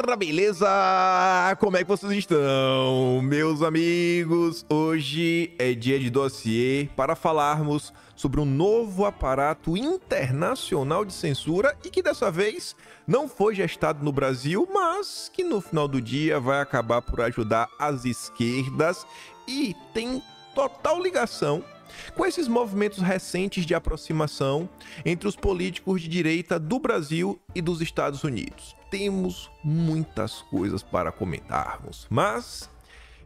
galera, beleza? Como é que vocês estão? Meus amigos, hoje é dia de dossiê para falarmos sobre um novo aparato internacional de censura e que dessa vez não foi gestado no Brasil, mas que no final do dia vai acabar por ajudar as esquerdas e tem total ligação com esses movimentos recentes de aproximação entre os políticos de direita do Brasil e dos Estados Unidos. Temos muitas coisas para comentarmos, mas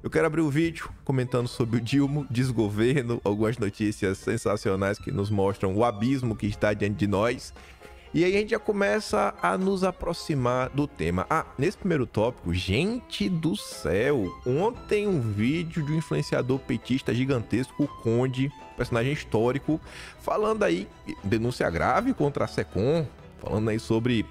eu quero abrir o vídeo comentando sobre o Dilma, desgoverno, algumas notícias sensacionais que nos mostram o abismo que está diante de nós e aí a gente já começa a nos aproximar do tema. Ah, nesse primeiro tópico, gente do céu, ontem um vídeo de um influenciador petista gigantesco, o Conde, personagem histórico, falando aí denúncia grave contra a Secom, falando aí sobre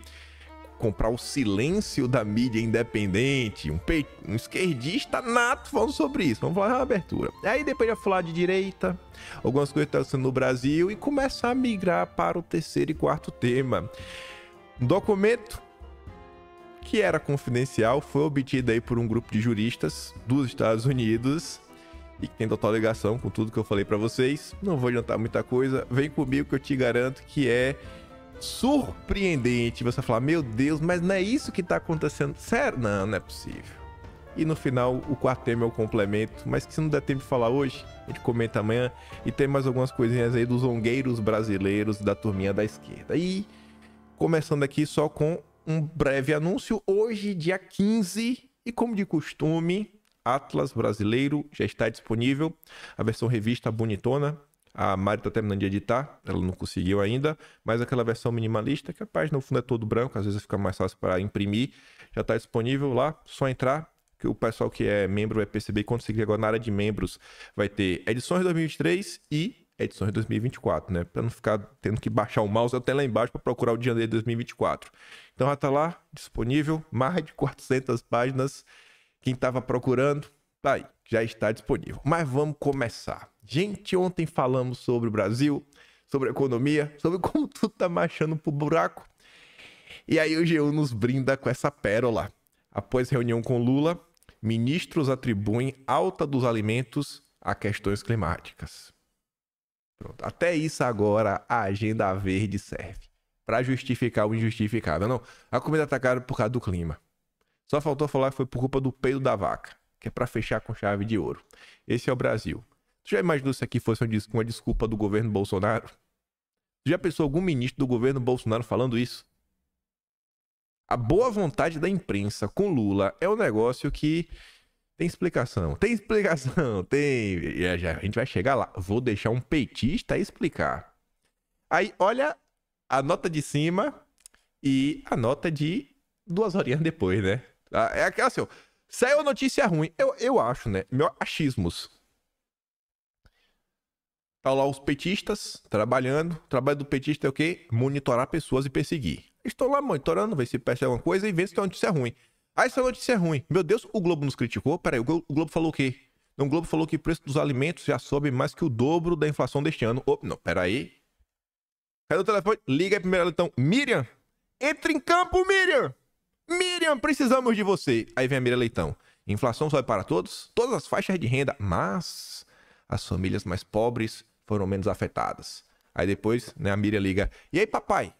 comprar o silêncio da mídia independente, um, pe... um esquerdista nato falando sobre isso. Vamos falar na abertura. Aí depois já falar de direita, algumas coisas que estão sendo no Brasil e começar a migrar para o terceiro e quarto tema. Um documento que era confidencial foi obtido aí por um grupo de juristas dos Estados Unidos e que tem total ligação com tudo que eu falei para vocês. Não vou adiantar muita coisa. Vem comigo que eu te garanto que é surpreendente você falar, meu Deus, mas não é isso que tá acontecendo. Sério? Não, não é possível. E no final, o quarto tema é o complemento, mas que se não der tempo de falar hoje, a gente comenta amanhã. E tem mais algumas coisinhas aí dos zongueiros brasileiros da turminha da esquerda. E começando aqui só com um breve anúncio. Hoje, dia 15, e como de costume, Atlas Brasileiro já está disponível. A versão revista bonitona, a Mari tá terminando de editar, ela não conseguiu ainda, mas aquela versão minimalista, que a página no fundo é todo branco, às vezes fica mais fácil para imprimir, já está disponível lá, só entrar, que o pessoal que é membro vai perceber quando você agora na área de membros vai ter edições 2023 e edições 2024, né? Para não ficar tendo que baixar o mouse até lá embaixo para procurar o dia de 2024. Então já tá lá disponível, mais de 400 páginas. Quem estava procurando, tá aí, já está disponível. Mas vamos começar. Gente, ontem falamos sobre o Brasil, sobre economia, sobre como tudo tá marchando pro buraco. E aí o G1 nos brinda com essa pérola. Após reunião com Lula, ministros atribuem alta dos alimentos a questões climáticas. Pronto. Até isso agora a agenda verde serve para justificar o injustificável. Não, a comida tá cara por causa do clima. Só faltou falar que foi por culpa do peido da vaca, que é para fechar com chave de ouro. Esse é o Brasil. Tu já imaginou se aqui fosse uma desculpa do governo Bolsonaro? Tu já pensou algum ministro do governo Bolsonaro falando isso? A boa vontade da imprensa com Lula é um negócio que tem explicação. Tem explicação, tem. A gente vai chegar lá. Vou deixar um peitista explicar. Aí, olha a nota de cima e a nota de duas horinhas depois, né? Ah, é aquela assim, ó. Saiu notícia ruim. Eu, eu acho, né? Meu achismos. Tá lá os petistas trabalhando. O trabalho do petista é o quê? Monitorar pessoas e perseguir. Estão lá monitorando, ver se percebe alguma coisa e ver se tem uma notícia ruim. Ah, essa notícia é ruim. Meu Deus, o Globo nos criticou? Peraí, o Globo falou o quê? O Globo falou que o preço dos alimentos já sobe mais que o dobro da inflação deste ano. Oh, não, peraí. Cadê o telefone? Liga aí primeiro, então. Miriam! Entre em campo, Miriam! Miriam, precisamos de você. Aí vem a Miriam Leitão. Inflação sobe para todos, todas as faixas de renda, mas as famílias mais pobres foram menos afetadas. Aí depois, né, a Miriam liga: E aí, papai?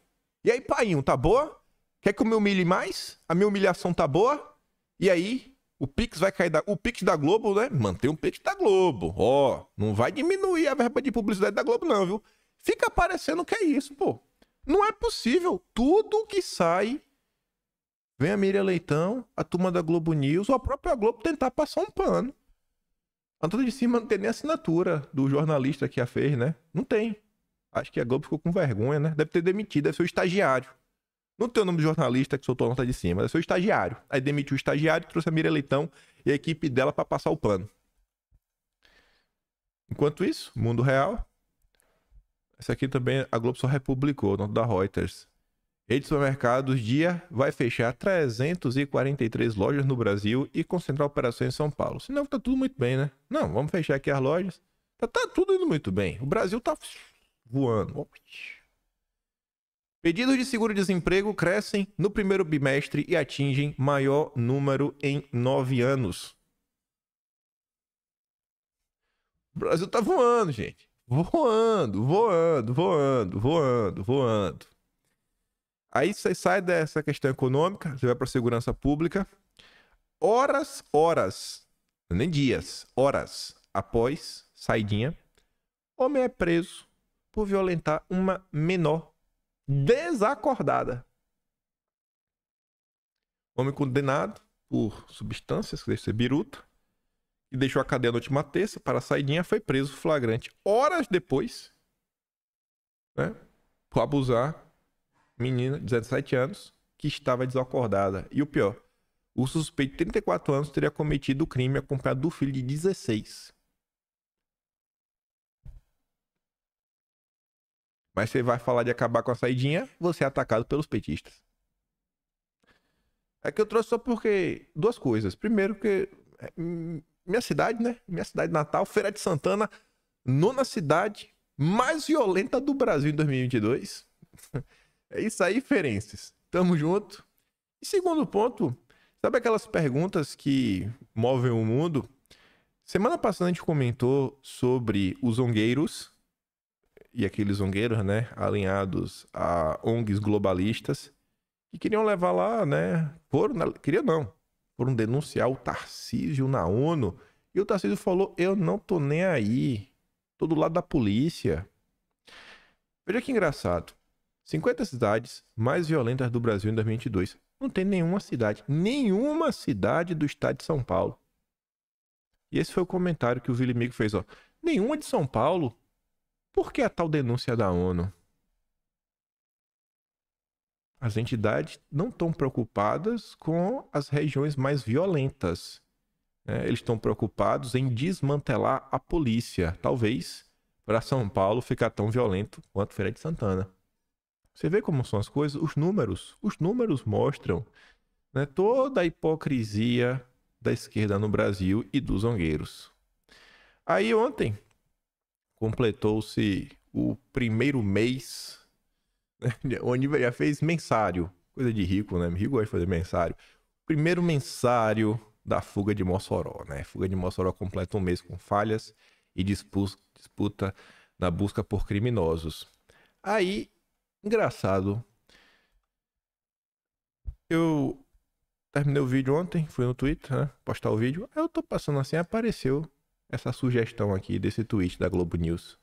E aí, paiinho, tá boa? Quer que eu me humilhe mais? A minha humilhação tá boa? E aí, o Pix vai cair da. O Pix da Globo, né? Mantém o Pix da Globo. Ó, oh, não vai diminuir a verba de publicidade da Globo, não, viu? Fica parecendo que é isso, pô. Não é possível. Tudo que sai. Vem a Miriam Leitão, a turma da Globo News, ou a própria Globo tentar passar um pano. A nota de cima não tem nem assinatura do jornalista que a fez, né? Não tem. Acho que a Globo ficou com vergonha, né? Deve ter demitido, deve ser o estagiário. Não tem o nome do jornalista que soltou a nota de cima, deve ser o estagiário. Aí demitiu o estagiário, trouxe a Mira Leitão e a equipe dela para passar o pano. Enquanto isso, mundo real. Essa aqui também a Globo só republicou, nota da Reuters. Rede de supermercados Dia vai fechar 343 lojas no Brasil e concentrar operações em São Paulo. Senão tá tudo muito bem, né? Não, vamos fechar aqui as lojas. Tá, tá tudo indo muito bem. O Brasil tá voando. Pedidos de seguro-desemprego crescem no primeiro bimestre e atingem maior número em nove anos. O Brasil tá voando, gente. Voando, voando, voando, voando, voando. Aí você sai dessa questão econômica, você vai para a segurança pública. Horas, horas, nem dias, horas após saidinha, homem é preso por violentar uma menor desacordada. Homem condenado por substâncias, que deve ser biruta, e deixou a cadeia na última terça para a saidinha, foi preso flagrante horas depois, né, por abusar menina de 17 anos que estava desacordada. E o pior, o suspeito de 34 anos teria cometido o crime acompanhado do filho de 16. Mas você vai falar de acabar com a saidinha, você é atacado pelos petistas. É que eu trouxe só porque. Duas coisas. Primeiro, que. É, minha cidade, né? Minha cidade natal, Feira de Santana, nona cidade mais violenta do Brasil em 2022. é isso aí, Ferences. Tamo junto. E segundo ponto, sabe aquelas perguntas que movem o mundo? Semana passada a gente comentou sobre os zongueiros e aqueles zongueiros, né, alinhados a ONGs globalistas, que queriam levar lá, né, foram, queria não, foram denunciar o Tarcísio na ONU, e o Tarcísio falou, eu não tô nem aí, tô do lado da polícia. Veja que engraçado, 50 cidades mais violentas do Brasil em 2022. Não tem nenhuma cidade, nenhuma cidade do estado de São Paulo. E esse foi o comentário que o Vilimigo fez, ó. Nenhuma de São Paulo por que a tal denúncia da ONU? As entidades não estão preocupadas com as regiões mais violentas. Né? Eles estão preocupados em desmantelar a polícia. Talvez para São Paulo ficar tão violento quanto Feira de Santana. Você vê como são as coisas? Os números. Os números mostram né, toda a hipocrisia da esquerda no Brasil e dos zongueiros. Aí ontem, completou-se o primeiro mês. Né? O já fez mensário. Coisa de rico, né? Rico gosta de fazer mensário. Primeiro mensário da fuga de Mossoró, né? Fuga de Mossoró completa um mês com falhas e disputa na busca por criminosos. Aí, engraçado. Eu terminei o vídeo ontem, fui no Twitter, né? Postar o vídeo. Aí eu tô passando assim, apareceu essa sugestão aqui desse tweet da Globo News.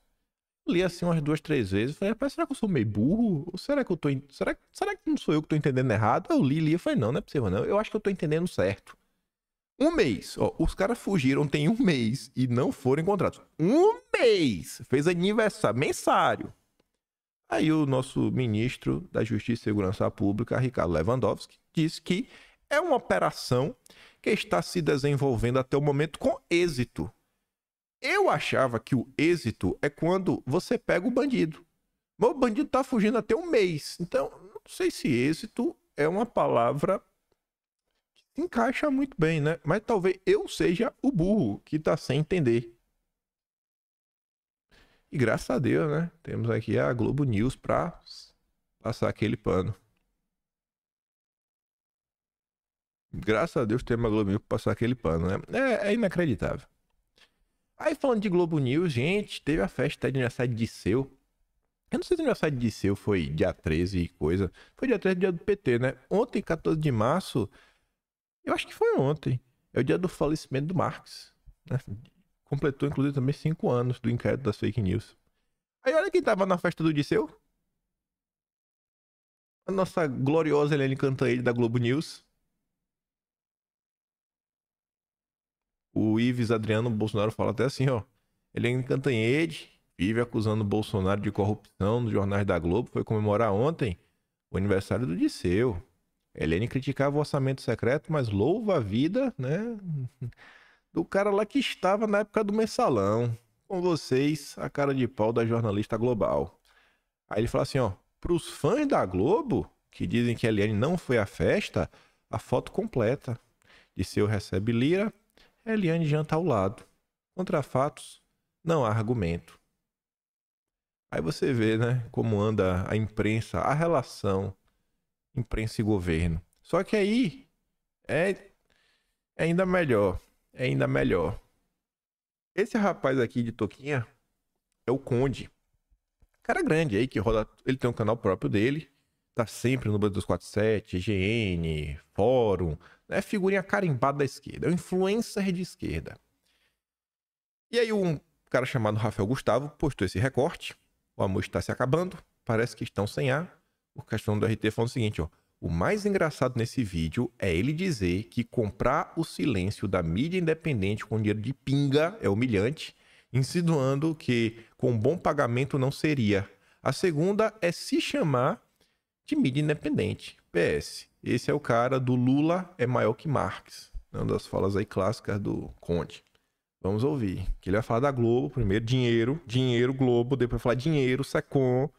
Li assim umas duas, três vezes. Falei, rapaz, será que eu sou meio burro? Ou será que eu tô. Será, será que não sou eu que tô entendendo errado? Eu li, li e falei, não, não é possível, não. Eu acho que eu tô entendendo certo. Um mês, ó, os caras fugiram tem um mês e não foram encontrados. Um mês! Fez aniversário, mensário. Aí o nosso ministro da Justiça e Segurança Pública, Ricardo Lewandowski, disse que é uma operação que está se desenvolvendo até o momento com êxito. Eu achava que o êxito é quando você pega o bandido. O bandido tá fugindo até um mês. Então, não sei se êxito é uma palavra que se encaixa muito bem, né? Mas talvez eu seja o burro que tá sem entender. E graças a Deus, né? Temos aqui a Globo News para passar aquele pano. Graças a Deus temos a Globo News para passar aquele pano, né? É, é inacreditável. Aí falando de Globo News, gente, teve a festa de aniversário de Seu. Eu não sei se o aniversário de Seu foi dia 13 e coisa. Foi dia 13, dia do PT, né? Ontem, 14 de março, eu acho que foi ontem. É o dia do falecimento do Marx. Né? Completou, inclusive, também 5 anos do inquérito das fake news. Aí olha quem tava na festa do Disseu. A nossa gloriosa Helene Cantanhede da Globo News. O Ives Adriano Bolsonaro fala até assim, ó. Helene Cantanhede vive acusando Bolsonaro de corrupção nos jornais da Globo. Foi comemorar ontem o aniversário do Disseu. Helene criticava o orçamento secreto, mas louva a vida, né? Do cara lá que estava na época do mensalão. Com vocês, a cara de pau da jornalista global. Aí ele fala assim, ó. Para os fãs da Globo, que dizem que a Eliane não foi à festa, a foto completa. Disseu recebe lira, Eliane janta ao lado. Contra fatos, não há argumento. Aí você vê, né, como anda a imprensa, a relação imprensa e governo. Só que aí é, é ainda melhor, é ainda melhor. Esse rapaz aqui de Toquinha é o Conde. Cara grande aí que roda, ele tem um canal próprio dele, tá sempre no Brasil 247, GN, Fórum, é figurinha carimbada da esquerda, é um influencer de esquerda. E aí um cara chamado Rafael Gustavo postou esse recorte, o amor está se acabando, parece que estão sem ar. O questão do RT falando o seguinte, ó, o mais engraçado nesse vídeo é ele dizer que comprar o silêncio da mídia independente com dinheiro de pinga é humilhante, insinuando que com bom pagamento não seria. A segunda é se chamar de mídia independente. PS, esse é o cara do Lula é maior que Marx. Uma das falas aí clássicas do Conte. Vamos ouvir. Que ele vai falar da Globo primeiro, dinheiro, dinheiro, Globo, depois falar dinheiro, Secom,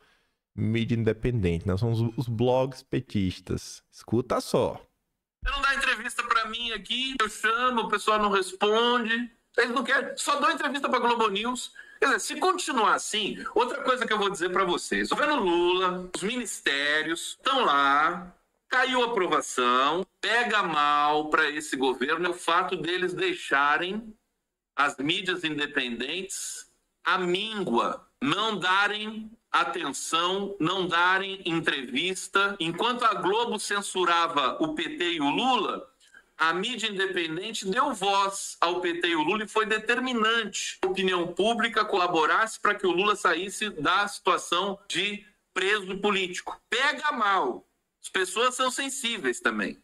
mídia independente. Nós somos os blogs petistas. Escuta só. Você não dá entrevista para mim aqui, eu chamo, o pessoal não responde. Eles não querem, só dão entrevista para Globo News. Quer dizer, se continuar assim, outra coisa que eu vou dizer para vocês: o governo Lula, os ministérios estão lá, caiu a aprovação, pega mal para esse governo é o fato deles deixarem as mídias independentes à míngua, não darem atenção, não darem entrevista. Enquanto a Globo censurava o PT e o Lula, a mídia independente deu voz ao PT e o Lula e foi determinante a opinião pública colaborasse para que o Lula saísse da situação de preso político. Pega mal. As pessoas são sensíveis também.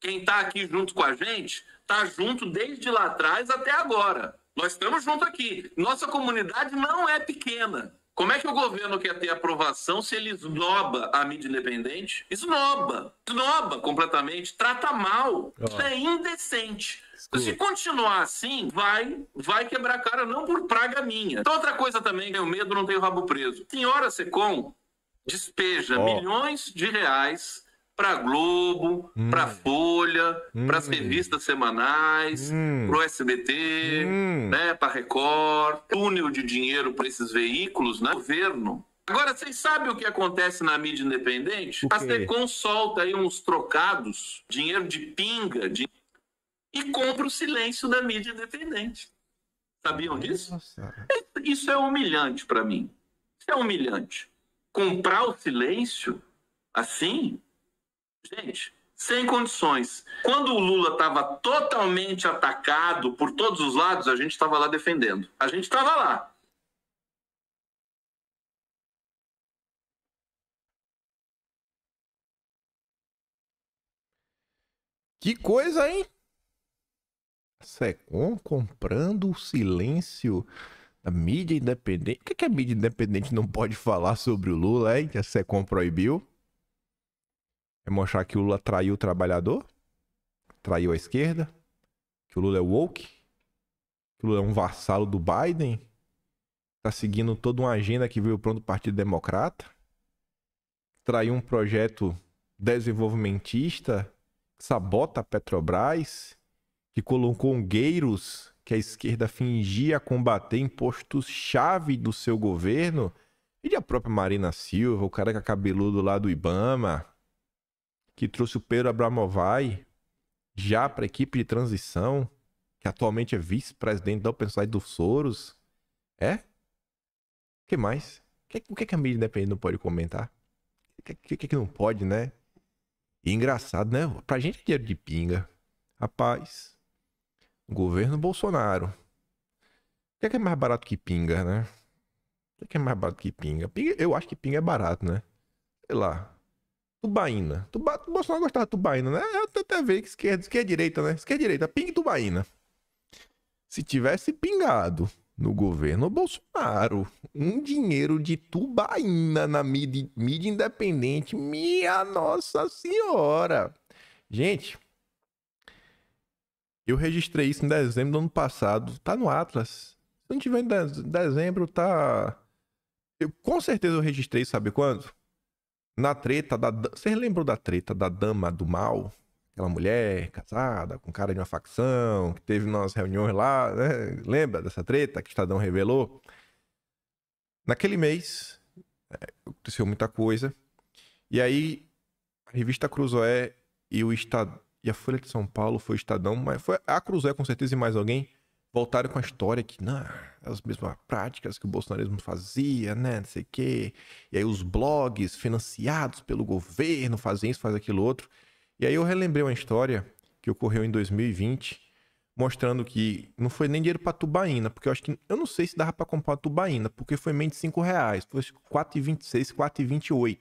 Quem está aqui junto com a gente está junto desde lá atrás até agora. Nós estamos juntos aqui. Nossa comunidade não é pequena. Como é que o governo quer ter aprovação se ele esnoba a mídia independente? Esnoba. Esnoba completamente. Trata mal. Oh. Isso é indecente. Se continuar assim, vai vai quebrar a cara não por praga minha. Então, outra coisa também, o medo não tem o rabo preso. Senhora Secom despeja oh. milhões de reais para Globo, hum. para Folha, hum. para as revistas semanais, hum. para o SBT, hum. né, para Record, túnel de dinheiro para esses veículos, né? Governo. Agora, vocês sabem o que acontece na mídia independente? A Secom solta aí uns trocados, dinheiro de pinga, de... e compra o silêncio da mídia independente. Sabiam disso? Nossa. Isso é humilhante para mim. Isso é humilhante. Comprar o silêncio assim Gente, sem condições. Quando o Lula estava totalmente atacado por todos os lados, a gente estava lá defendendo. A gente estava lá. Que coisa, hein? Secom comprando o silêncio da mídia independente. O que, que a mídia independente não pode falar sobre o Lula, hein? Que a Secom proibiu? É mostrar que o Lula traiu o trabalhador, traiu a esquerda, que o Lula é woke, que o Lula é um vassalo do Biden, tá seguindo toda uma agenda que veio pronto do Partido Democrata, traiu um projeto desenvolvimentista, que sabota a Petrobras, que colocou gueiros que a esquerda fingia combater impostos-chave do seu governo, e a própria Marina Silva, o cara é cabeludo lá do Ibama, que trouxe o Pedro Abramovay já para a equipe de transição, que atualmente é vice-presidente da Open Society do Soros. É? O que mais? O que, que a mídia independente não pode comentar? O que, que, que não pode, né? E engraçado, né? Pra gente é dinheiro de pinga. Rapaz, governo Bolsonaro. O que é, que é mais barato que pinga, né? O que é, que é mais barato que pinga? pinga? Eu acho que pinga é barato, né? Sei lá. Tubaína. Tuba... Bolsonaro gostava de tubaína, né? Eu até ver que esquerda, esquerda direita, né? Esquerda direita, pingue tubaína. Se tivesse pingado no governo Bolsonaro um dinheiro de tubaína na mídia, mídia independente, minha Nossa Senhora. Gente, eu registrei isso em dezembro do ano passado. Tá no Atlas. Se não tiver em dezembro, tá. Eu, com certeza eu registrei, sabe quando? Na treta da. Vocês lembram da treta da Dama do Mal? Aquela mulher casada, com cara de uma facção, que teve umas reuniões lá, né? Lembra dessa treta que o Estadão revelou? Naquele mês, aconteceu muita coisa. E aí, a revista Cruzoé e o Estado e a Folha de São Paulo foi o Estadão, mas foi a Cruzoé com certeza e mais alguém voltaram com a história que, não, as mesmas práticas que o bolsonarismo fazia, né, não sei o quê. E aí os blogs financiados pelo governo fazem isso, faz aquilo outro. E aí eu relembrei uma história que ocorreu em 2020, mostrando que não foi nem dinheiro para tubaína, porque eu acho que eu não sei se dava para comprar tubaína, porque foi menos de 5 reais, foi 4,26, 4,28.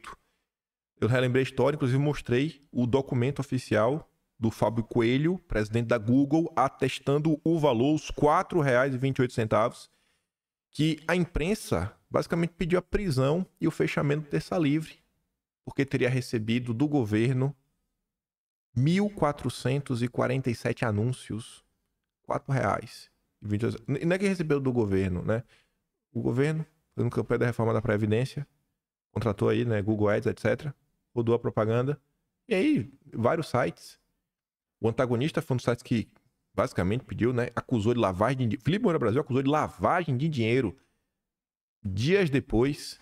Eu relembrei a história, inclusive mostrei o documento oficial do Fábio Coelho, presidente da Google, atestando o valor, os R$ 4,28, que a imprensa basicamente pediu a prisão e o fechamento do Terça Livre, porque teria recebido do governo 1.447 anúncios, R$ reais. E não é que recebeu do governo, né? O governo, fazendo campanha da reforma da Previdência, contratou aí, né, Google Ads, etc., rodou a propaganda, e aí vários sites o antagonista foi um dos sites que basicamente pediu, né? Acusou de lavagem de. Felipe Moura Brasil acusou de lavagem de dinheiro. Dias depois,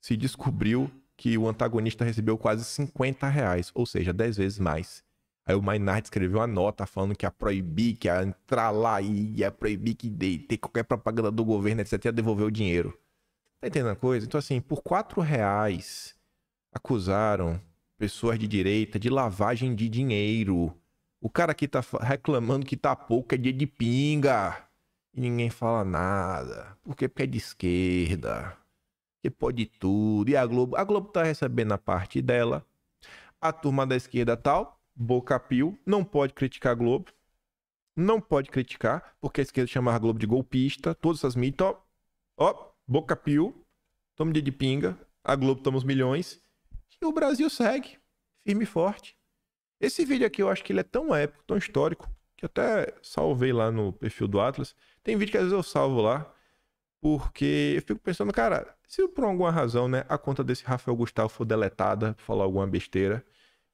se descobriu que o antagonista recebeu quase 50 reais, ou seja, 10 vezes mais. Aí o Maynard escreveu uma nota falando que ia proibir, que ia entrar lá e ia proibir que de, ter qualquer propaganda do governo, etc, ia devolver o dinheiro. Tá entendendo a coisa? Então, assim, por 4 reais, acusaram pessoas de direita de lavagem de dinheiro. O cara aqui tá reclamando que tá pouco, é dia de pinga. E ninguém fala nada. Por quê? Porque é de esquerda. Que pode tudo. E a Globo? A Globo tá recebendo a parte dela. A turma da esquerda tal, boca pio, não pode criticar a Globo. Não pode criticar, porque a esquerda chama a Globo de golpista. Todas essas mídias, ó, ó, boca pio, toma dia de pinga. A Globo toma os milhões. E o Brasil segue, firme e forte. Esse vídeo aqui eu acho que ele é tão épico, tão histórico, que até salvei lá no perfil do Atlas. Tem vídeo que às vezes eu salvo lá, porque eu fico pensando, cara, se por alguma razão, né, a conta desse Rafael Gustavo for deletada, por falar alguma besteira,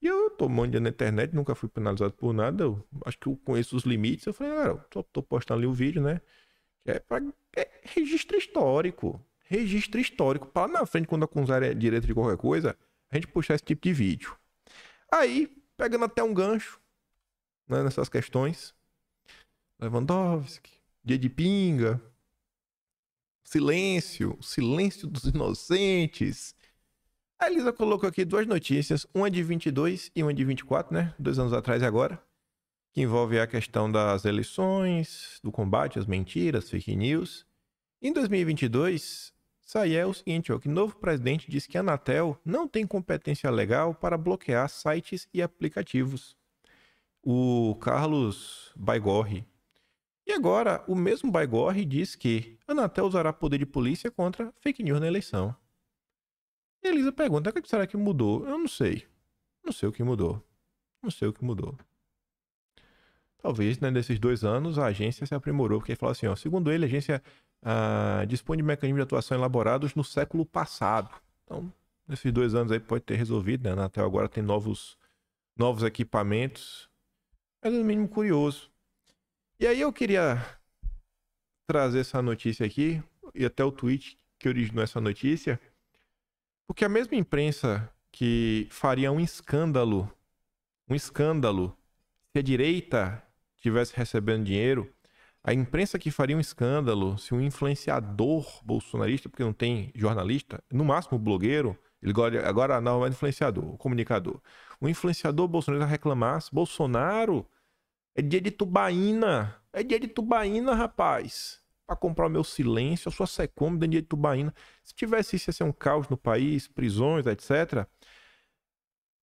e eu tô mandando na internet, nunca fui penalizado por nada, eu acho que eu conheço os limites, eu falei, cara, tô, tô postando ali o vídeo, né, é pra é registro histórico, registro histórico, para na frente, quando acusar direito de qualquer coisa, a gente puxar esse tipo de vídeo. Aí, pegando até um gancho né, nessas questões. Lewandowski, dia de pinga, silêncio, silêncio dos inocentes. A Elisa colocou aqui duas notícias, uma de 22 e uma de 24, né? Dois anos atrás e agora, que envolve a questão das eleições, do combate às mentiras, fake news. Em 2022, Saía o seguinte, ó, que novo presidente disse que a Anatel não tem competência legal para bloquear sites e aplicativos. O Carlos Baigorre. E agora, o mesmo Baigorre diz que a Anatel usará poder de polícia contra fake news na eleição. E Elisa pergunta, o que será que mudou? Eu não sei. Não sei o que mudou. Não sei o que mudou. Talvez, né, nesses dois anos, a agência se aprimorou, porque ele falou assim, ó, segundo ele, a agência ah, dispõe de mecanismos de atuação elaborados no século passado. Então, nesses dois anos aí pode ter resolvido, né? Até agora tem novos, novos equipamentos. Mas é no mínimo curioso. E aí eu queria trazer essa notícia aqui, e até o tweet que originou essa notícia, porque a mesma imprensa que faria um escândalo, um escândalo, se a direita tivesse recebendo dinheiro, a imprensa que faria um escândalo se um influenciador bolsonarista, porque não tem jornalista, no máximo blogueiro, ele agora, agora não é influenciador, comunicador. O influenciador bolsonarista reclamasse, Bolsonaro é dia de tubaína, é dia de tubaína, rapaz. Para comprar o meu silêncio, a sua secom dentro dia de tubaína. Se tivesse isso, ia ser um caos no país, prisões, etc.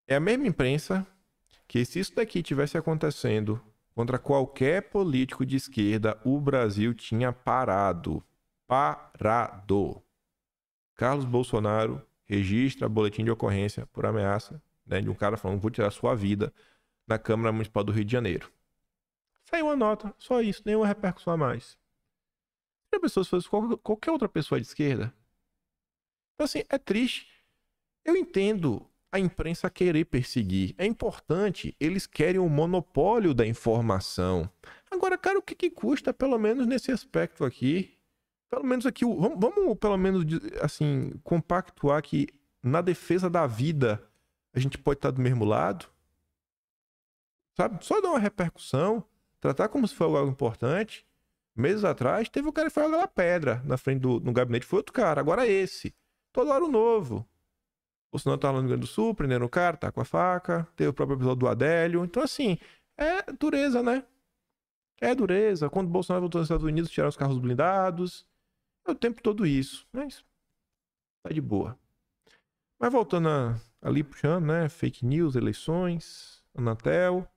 É a mesma imprensa que se isso daqui tivesse acontecendo Contra qualquer político de esquerda, o Brasil tinha parado. Parado. Carlos Bolsonaro registra boletim de ocorrência por ameaça né, de um cara falando vou tirar sua vida na Câmara Municipal do Rio de Janeiro. Saiu uma nota, só isso, nenhuma repercussão a mais. Se a pessoa fosse qualquer outra pessoa de esquerda. Então, assim, é triste. Eu entendo a imprensa querer perseguir. É importante, eles querem o monopólio da informação. Agora, cara, o que, que custa, pelo menos nesse aspecto aqui? Pelo menos aqui, vamos, vamos pelo menos, assim, compactuar que na defesa da vida, a gente pode estar do mesmo lado? Sabe? Só dar uma repercussão, tratar como se fosse algo importante. Meses atrás, teve o cara que foi jogar pedra na frente do no gabinete, foi outro cara, agora é esse. Toda hora o novo. O senão tá lá no Rio Grande do Sul, prendendo o cara, tá com a faca. Teve o próprio episódio do Adélio. Então, assim, é dureza, né? É dureza. Quando o Bolsonaro voltou nos Estados Unidos, tiraram os carros blindados. É o tempo todo isso. Mas tá de boa. Mas voltando a, ali puxando, né? Fake news, eleições, Anatel,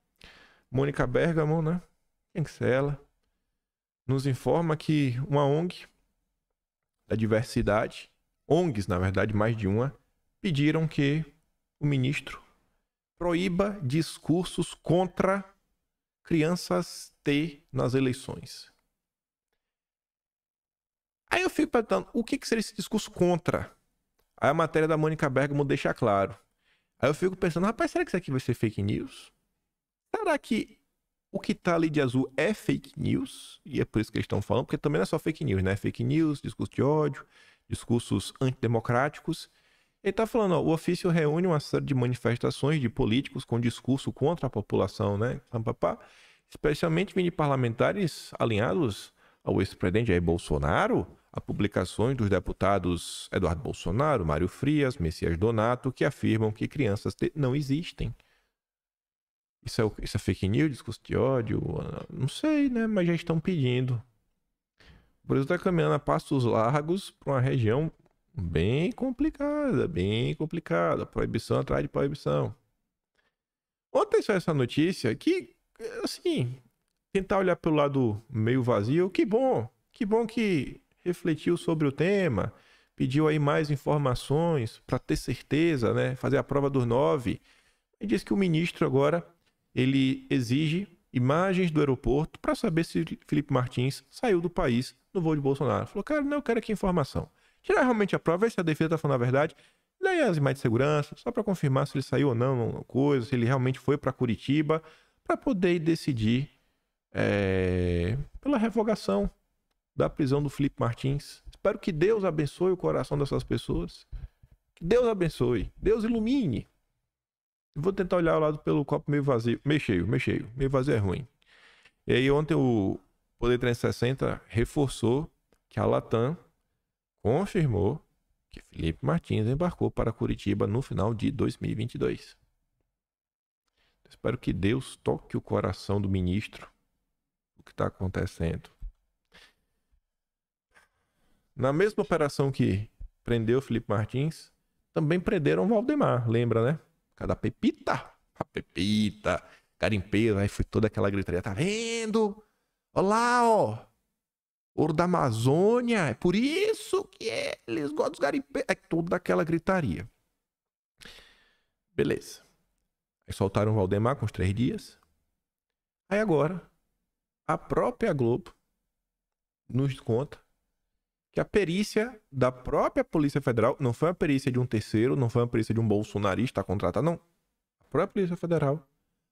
Mônica Bergamo, né? Quem que é ela? Nos informa que uma ONG da diversidade, ONGs, na verdade, mais de uma, pediram que o ministro proíba discursos contra crianças T nas eleições. Aí eu fico perguntando, o que, que seria esse discurso contra? Aí a matéria da Mônica Bergamo deixa claro. Aí eu fico pensando, rapaz, será que isso aqui vai ser fake news? Será que o que tá ali de azul é fake news? E é por isso que eles estão falando, porque também não é só fake news, né? Fake news, discurso de ódio, discursos antidemocráticos. Ele está falando, ó, o ofício reúne uma série de manifestações de políticos com discurso contra a população, né? Especialmente vindo de parlamentares alinhados ao ex-presidente Jair Bolsonaro, a publicações dos deputados Eduardo Bolsonaro, Mário Frias, Messias Donato, que afirmam que crianças não existem. Isso é, isso é fake news, discurso de ódio? Não sei, né? Mas já estão pedindo. O Brasil está caminhando a passos largos para uma região Bem complicada, bem complicada. Proibição atrás de proibição. Ontem saiu essa notícia que, assim, tentar olhar pelo lado meio vazio, que bom, que bom que refletiu sobre o tema, pediu aí mais informações para ter certeza, né? Fazer a prova dos nove. E diz que o ministro agora ele exige imagens do aeroporto para saber se Felipe Martins saiu do país no voo de Bolsonaro. Falou, cara, não, eu quero aqui informação tirar realmente a prova, ver se a defesa está falando a verdade. Daí as imagens de segurança, só para confirmar se ele saiu ou não, coisa, se ele realmente foi para Curitiba, para poder decidir é, pela revogação da prisão do Felipe Martins. Espero que Deus abençoe o coração dessas pessoas. Que Deus abençoe. Deus ilumine. Vou tentar olhar o lado pelo copo meio vazio. Meio cheio, meio cheio. Meio vazio é ruim. E aí ontem o Poder 360 reforçou que a Latam confirmou que Felipe Martins embarcou para Curitiba no final de 2022. Espero que Deus toque o coração do ministro o que está acontecendo. Na mesma operação que prendeu Felipe Martins, também prenderam Valdemar, lembra, né? Cada pepita, a pepita, garimpeiro, aí foi toda aquela gritaria, tá vendo? Olá, ó, ouro da Amazônia, é por isso eles gostam dos garimpeiros. É toda aquela gritaria. Beleza. Aí soltaram o Valdemar com os três dias. Aí agora, a própria Globo nos conta que a perícia da própria Polícia Federal não foi uma perícia de um terceiro, não foi uma perícia de um bolsonarista contratado, não. A própria Polícia Federal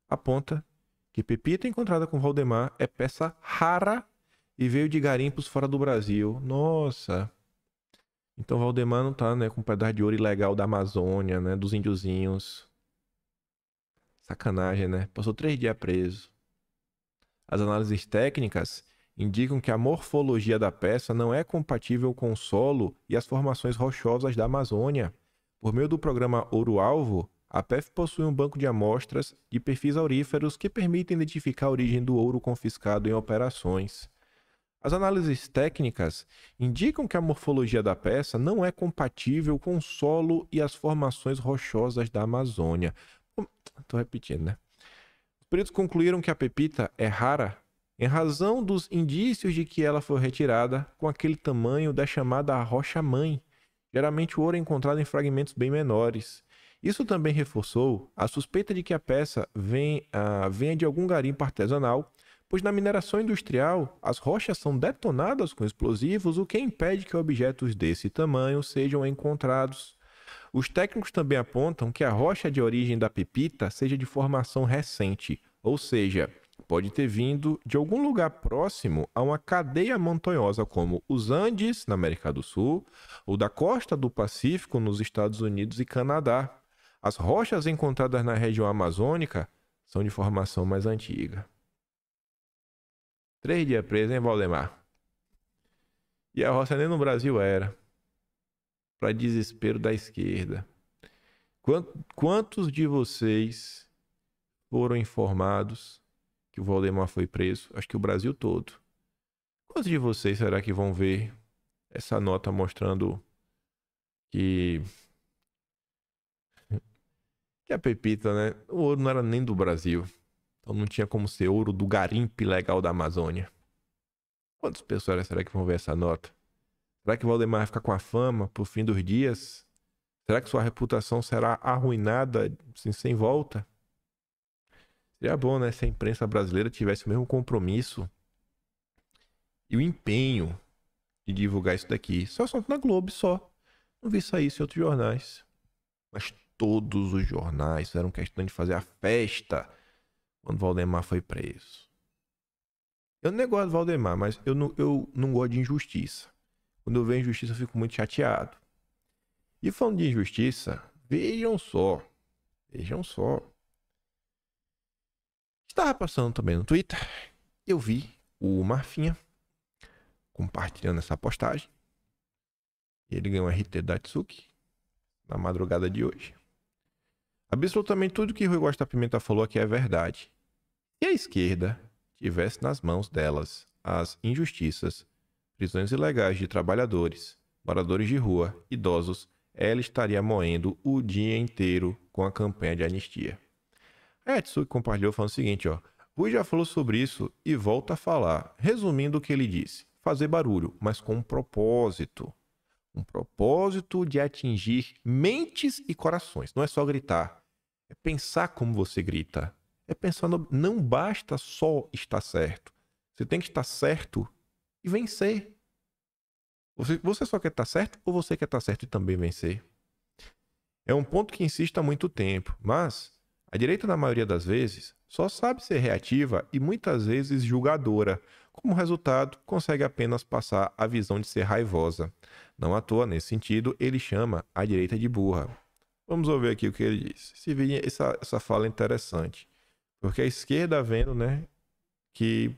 aponta que Pepita encontrada com Valdemar é peça rara e veio de garimpos fora do Brasil. Nossa. Então Valdemar não tá, né, com um pedaço de ouro ilegal da Amazônia, né, dos índiozinhos. Sacanagem, né? Passou três dias preso. As análises técnicas indicam que a morfologia da peça não é compatível com o solo e as formações rochosas da Amazônia. Por meio do programa Ouro Alvo, a PEF possui um banco de amostras de perfis auríferos que permitem identificar a origem do ouro confiscado em operações. As análises técnicas indicam que a morfologia da peça não é compatível com o solo e as formações rochosas da Amazônia. Estou repetindo, né? Os peritos concluíram que a pepita é rara em razão dos indícios de que ela foi retirada com aquele tamanho da chamada rocha-mãe. Geralmente o ouro é encontrado em fragmentos bem menores. Isso também reforçou a suspeita de que a peça vem, uh, venha de algum garimpo artesanal pois na mineração industrial as rochas são detonadas com explosivos, o que impede que objetos desse tamanho sejam encontrados. Os técnicos também apontam que a rocha de origem da pepita seja de formação recente, ou seja, pode ter vindo de algum lugar próximo a uma cadeia montanhosa como os Andes, na América do Sul, ou da costa do Pacífico, nos Estados Unidos e Canadá. As rochas encontradas na região amazônica são de formação mais antiga. Três dias preso, hein, Valdemar? E a roça nem no Brasil era. Para desespero da esquerda. Quantos de vocês foram informados que o Valdemar foi preso? Acho que o Brasil todo. Quantos de vocês será que vão ver essa nota mostrando que que a pepita, né? O ouro não era nem do Brasil. Então não tinha como ser ouro do garimpe legal da Amazônia. Quantas pessoas será que vão ver essa nota? Será que Valdemar vai ficar com a fama pro fim dos dias? Será que sua reputação será arruinada assim, sem volta? Seria bom, né, se a imprensa brasileira tivesse o mesmo compromisso e o empenho de divulgar isso daqui. Só assunto na Globo, só. Não vi sair isso em outros jornais. Mas todos os jornais fizeram questão de fazer a festa quando Valdemar foi preso. Eu não gosto de Valdemar, mas eu não, eu não gosto de injustiça. Quando eu vejo injustiça, eu fico muito chateado. E falando de injustiça, vejam só. Vejam só. Estava passando também no Twitter. Eu vi o Marfinha compartilhando essa postagem. Ele ganhou um RT da Tsuki na madrugada de hoje. Absolutamente tudo que Rui Costa Pimenta falou aqui é verdade. Se a esquerda tivesse nas mãos delas as injustiças, prisões ilegais de trabalhadores, moradores de rua, idosos, ela estaria moendo o dia inteiro com a campanha de anistia. A compartilhou falando o seguinte, ó. Rui já falou sobre isso e volta a falar. Resumindo o que ele disse: fazer barulho, mas com um propósito um propósito de atingir mentes e corações. Não é só gritar, é pensar como você grita. É pensar, no... não basta só estar certo. Você tem que estar certo e vencer. Você, você só quer estar certo ou você quer estar certo e também vencer? É um ponto que insiste há muito tempo, mas a direita, na maioria das vezes, só sabe ser reativa e muitas vezes julgadora. Como resultado, consegue apenas passar a visão de ser raivosa. Não à toa, nesse sentido, ele chama a direita de burra. Vamos ouvir aqui o que ele vir essa, essa fala é interessante. Porque a esquerda vendo, né, que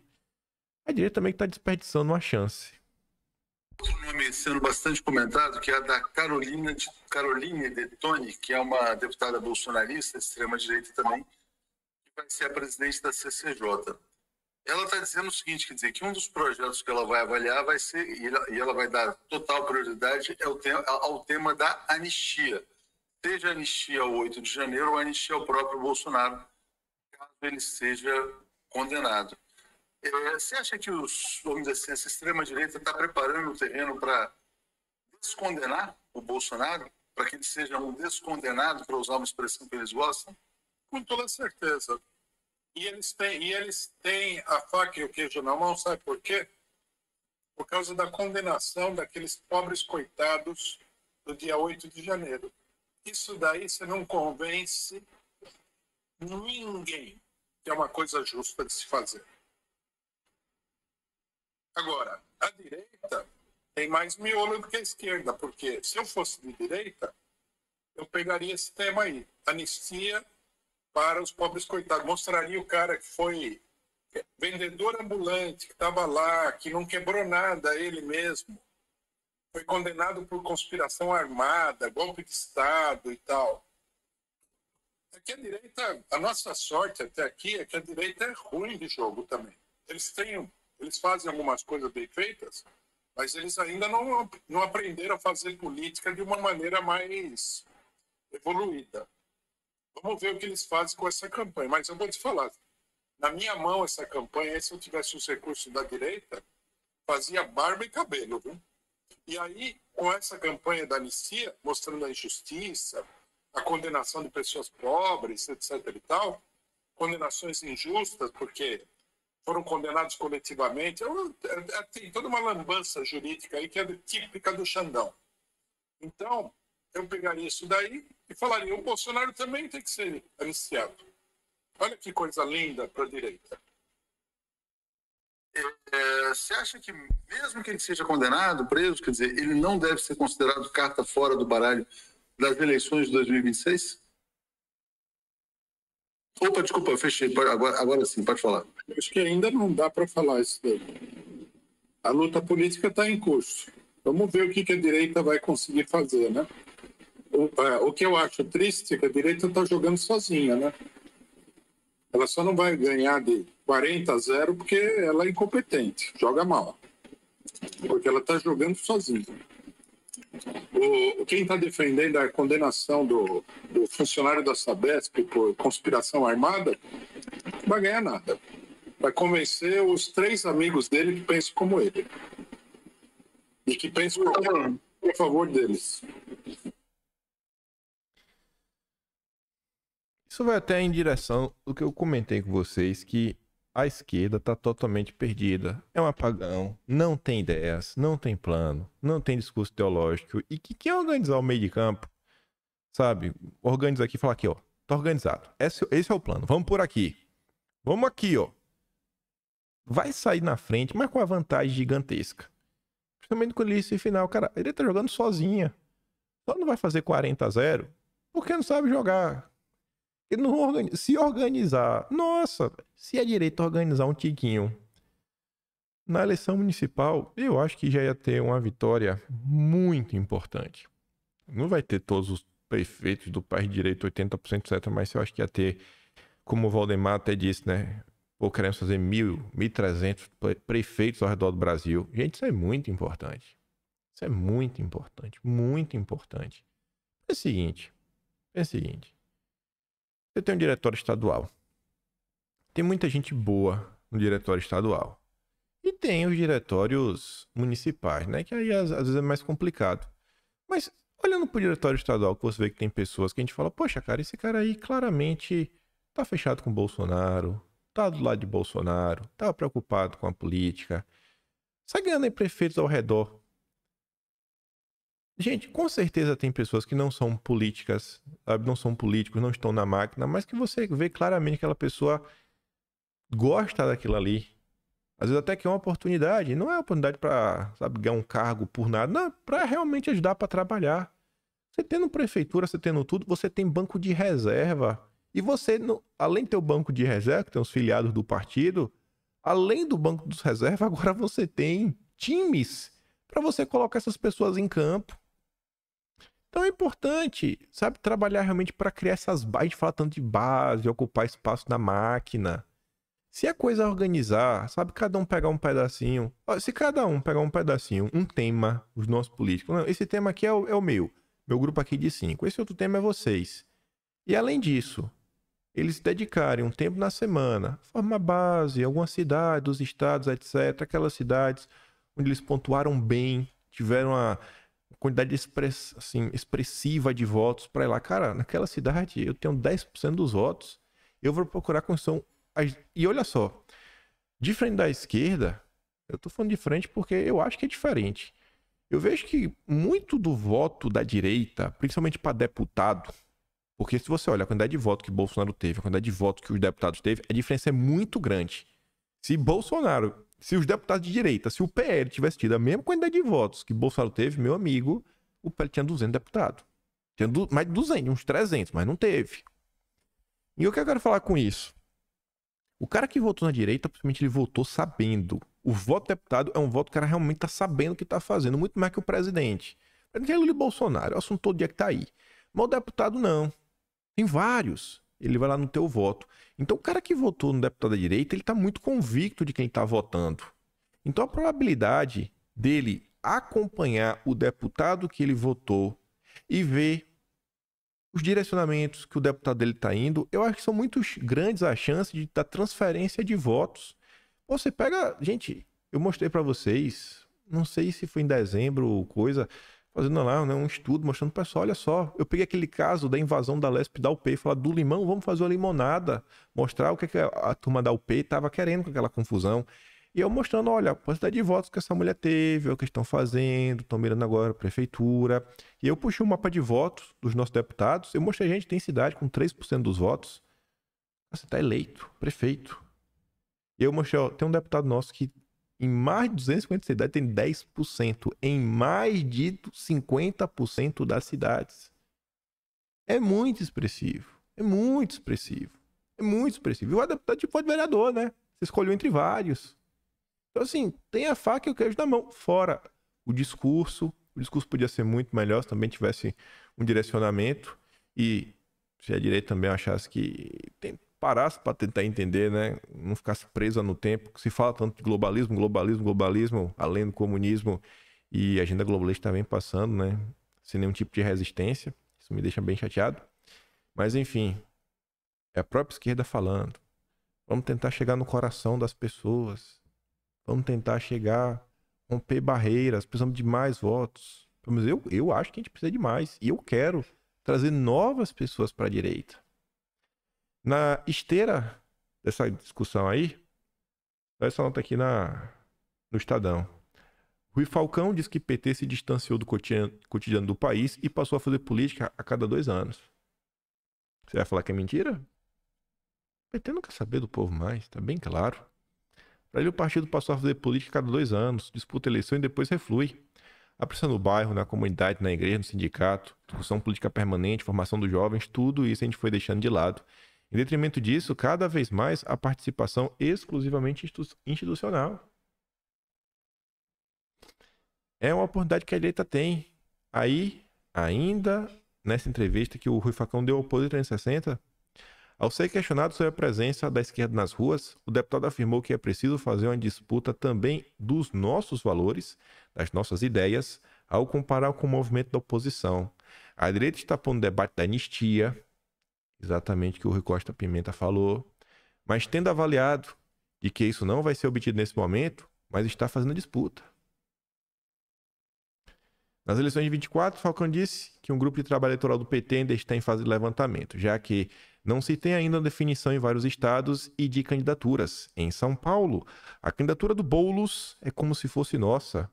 a direita também está desperdiçando uma chance. Outro nome sendo bastante comentado, que é a da Carolina de, Caroline de Toni, que é uma deputada bolsonarista, extrema-direita também, que vai ser a presidente da CCJ ela está dizendo o seguinte, quer dizer, que um dos projetos que ela vai avaliar vai ser, e ela, e ela vai dar total prioridade é tema, ao tema da anistia. Seja anistia ao 8 de janeiro ou anistia ao próprio Bolsonaro, caso ele seja condenado. É, você acha que os, vamos dizer assim, essa extrema-direita está preparando o terreno para descondenar o Bolsonaro? Para que ele seja um descondenado, para usar uma expressão que eles gostam? Com toda certeza. E eles têm, e eles têm a faca e o queijo na mão, sabe por quê? Por causa da condenação daqueles pobres coitados do dia 8 de janeiro. Isso daí você não convence ninguém é uma coisa justa de se fazer. Agora, a direita tem mais miolo do que a esquerda, porque se eu fosse de direita, eu pegaria esse tema aí, anistia para os pobres coitados. Mostraria o cara que foi vendedor ambulante, que estava lá, que não quebrou nada ele mesmo. Foi condenado por conspiração armada, golpe de Estado e tal. É que a direita, a nossa sorte até aqui é que a direita é ruim de jogo também. Eles têm, eles fazem algumas coisas bem feitas, mas eles ainda não, não aprenderam a fazer política de uma maneira mais evoluída. Vamos ver o que eles fazem com essa campanha. Mas eu vou te falar, na minha mão essa campanha, se eu tivesse os recursos da direita, fazia barba e cabelo, viu? E aí, com essa campanha da anistia, mostrando a injustiça, a condenação de pessoas pobres, etc e tal, condenações injustas, porque foram condenados coletivamente, tem toda uma lambança jurídica aí que é típica do Xandão. Então, eu pegaria isso daí e falaria: o Bolsonaro também tem que ser anistiado. Olha que coisa linda para a direita. é, você acha que, mesmo que ele seja condenado, preso, quer dizer, ele não deve ser considerado carta fora do baralho das eleições de 2026? Opa, desculpa, fechei. Agora, agora sim, pode falar. Acho que ainda não dá para falar isso daí. A luta política está em curso. Vamos ver o que, que a direita vai conseguir fazer, né? O, é, o que eu acho triste é que a direita está jogando sozinha, né? Ela só não vai ganhar de 40 a 0 porque ela é incompetente, joga mal. Porque ela está jogando sozinha. O, quem está defendendo a condenação do, do, funcionário da Sabesp por conspiração armada não vai ganhar nada. Vai convencer os três amigos dele que pensam como ele. E que pensam a favor deles. Isso vai até em direção do que eu comentei com vocês, que a esquerda está totalmente perdida. É um apagão, não tem ideias, não tem plano, não tem discurso teológico. E que quem organizar o meio de campo, sabe? Organiza aqui e fala aqui, ó, tá organizado. Esse, esse é o plano, vamos por aqui. Vamos aqui, ó. Vai sair na frente, mas com uma vantagem gigantesca. Principalmente com o final, cara, ele tá jogando sozinha. Só não vai fazer 40 a 0 porque não sabe jogar. Não organiza, se organizar, nossa, se a direita organizar um tiquinho na eleição municipal, eu acho que já ia ter uma vitória muito importante. Não vai ter todos os prefeitos do país direito 80% certo, mas eu acho que ia ter, como o Valdemar até disse, né? Ou queremos fazer mil, mil trezentos prefeitos ao redor do Brasil. Gente, isso é muito importante. Isso é muito importante, muito importante. É o seguinte, é o seguinte. Você tem um diretório estadual. Tem muita gente boa no diretório estadual. E tem os diretórios municipais, né? Que aí às, às vezes é mais complicado. Mas olhando para o diretório estadual, que você vê que tem pessoas que a gente fala, poxa, cara, esse cara aí claramente tá fechado com Bolsonaro, tá do lado de Bolsonaro, tá preocupado com a política. Sai ganhando aí prefeitos ao redor. Gente, com certeza tem pessoas que não são políticas, não são políticos, não estão na máquina, mas que você vê claramente que aquela pessoa gosta daquilo ali. Às vezes até que é uma oportunidade. Não é uma oportunidade para, ganhar um cargo por nada. Não, para realmente ajudar para trabalhar. Você tendo prefeitura, você tendo tudo, você tem banco de reserva. E você, além de ter o banco de reserva, que tem os filiados do partido, além do banco dos reservas, agora você tem times para você colocar essas pessoas em campo. Então é importante, sabe, trabalhar realmente para criar essas bases, a gente fala tanto de base, ocupar espaço na máquina. Se a coisa organizar, sabe, cada um pegar um pedacinho. Se cada um pegar um pedacinho, um tema, os nossos políticos. Não, esse tema aqui é o, é o meu. Meu grupo aqui de cinco. Esse outro tema é vocês. E além disso, eles dedicarem um tempo na semana, forma base, alguma cidade, dos estados, etc. Aquelas cidades onde eles pontuaram bem, tiveram a quantidade express, assim, expressiva de votos para ir lá. Cara, naquela cidade eu tenho 10% dos votos. Eu vou procurar. As... E olha só, diferente da esquerda, eu tô falando de frente porque eu acho que é diferente. Eu vejo que muito do voto da direita, principalmente para deputado, porque se você olha a quantidade de votos que Bolsonaro teve, a quantidade de votos que os deputados teve, a diferença é muito grande. Se Bolsonaro se os deputados de direita, se o PL tivesse tido a mesma quantidade de votos que Bolsonaro teve, meu amigo, o PL tinha 200 deputados. Tinha mais de 200, uns 300, mas não teve. E o que eu quero falar com isso? O cara que votou na direita, principalmente ele votou sabendo. O voto deputado é um voto que o cara realmente tá sabendo o que tá fazendo, muito mais que o presidente. O presidente é Lula e Bolsonaro, é o assunto todo dia que tá aí. Mas o deputado não. Tem vários ele vai lá no teu voto. Então o cara que votou no deputado da direita, ele está muito convicto de quem está votando. Então a probabilidade dele acompanhar o deputado que ele votou e ver os direcionamentos que o deputado dele está indo, eu acho que são muito grandes as chances de da transferência de votos. Você pega, gente, eu mostrei para vocês, não sei se foi em dezembro ou coisa, fazendo lá né, um estudo, mostrando para pessoal, olha só, eu peguei aquele caso da invasão da Lesp da UP, falar do limão, vamos fazer uma limonada, mostrar o que, que a turma da UP estava querendo com aquela confusão. E eu mostrando, olha, a quantidade de votos que essa mulher teve, o que estão fazendo, estão mirando agora a prefeitura. E eu puxei um mapa de votos dos nossos deputados, eu mostrei, gente, tem cidade com 3% dos votos. Você está eleito, prefeito. E eu mostrei, ó, tem um deputado nosso que Em mais de 250 cidades tem 10%. Em mais de 50% das cidades. É muito expressivo. É muito expressivo. É muito expressivo. E o deputado tipo de vereador, né? Você escolheu entre vários. Então, assim, tem a faca e o queijo na mão. Fora o discurso. O discurso podia ser muito melhor se também tivesse um direcionamento. E se a direita também achasse que tem, parasse para tentar entender, né? Não ficasse presa no tempo. Se fala tanto de globalismo, globalismo, globalismo, além do comunismo e a agenda globalista também passando, né? Sem nenhum tipo de resistência. Isso me deixa bem chateado. Mas enfim, é a própria esquerda falando. Vamos tentar chegar no coração das pessoas. Vamos tentar chegar, romper barreiras. Precisamos de mais votos. Mas eu, eu acho que a gente precisa de mais. E eu quero trazer novas pessoas para a direita. Na esteira dessa discussão aí, essa nota aqui na, no Estadão. Rui Falcão diz que PT se distanciou do cotidiano, do país e passou a fazer política a cada dois anos. Você vai falar que é mentira? O PT não quer saber do povo mais, tá bem claro. Para ele, o partido passou a fazer política a cada dois anos, disputa eleição e depois reflui. A pressão no bairro, na comunidade, na igreja, no sindicato, discussão política permanente, formação dos jovens, tudo isso a gente foi deixando de lado. Em detrimento disso, cada vez mais a participação exclusivamente institucional. É uma oportunidade que a direita tem. Aí, ainda nessa entrevista que o Rui Facão deu ao Poder 360, ao ser questionado sobre a presença da esquerda nas ruas, o deputado afirmou que é preciso fazer uma disputa também dos nossos valores, das nossas ideias, ao comparar com o movimento da oposição. A direita está pondo debate da anistia, exatamente o que o Rui Costa Pimenta falou, mas tendo avaliado de que isso não vai ser obtido nesse momento, mas está fazendo disputa. Nas eleições de 24, Falcão disse que um grupo de trabalho eleitoral do PT ainda está em fase de levantamento, já que não se tem ainda definição em vários estados e de candidaturas. Em São Paulo, a candidatura do Boulos é como se fosse nossa.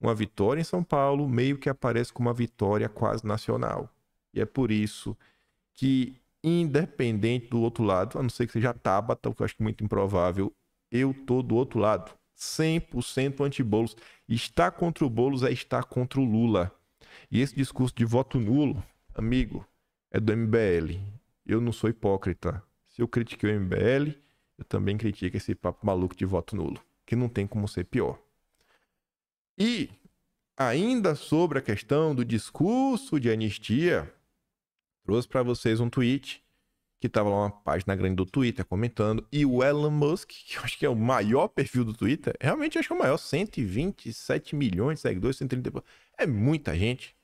Uma vitória em São Paulo meio que aparece como uma vitória quase nacional. E é por isso que, independente do outro lado, a não ser que seja Tabata, o que eu acho muito improvável, eu tô do outro lado. 100% anti-Boulos. Estar contra o Boulos é estar contra o Lula. E esse discurso de voto nulo, amigo, é do MBL. Eu não sou hipócrita. Se eu critiquei o MBL, eu também critico esse papo maluco de voto nulo, que não tem como ser pior. E ainda sobre a questão do discurso de anistia, trouxe para vocês um tweet que tava lá uma página grande do Twitter comentando, e o Elon Musk, que eu acho que é o maior perfil do Twitter, realmente acho que é o maior, 127 milhões de seguidores, 130... É muita gente.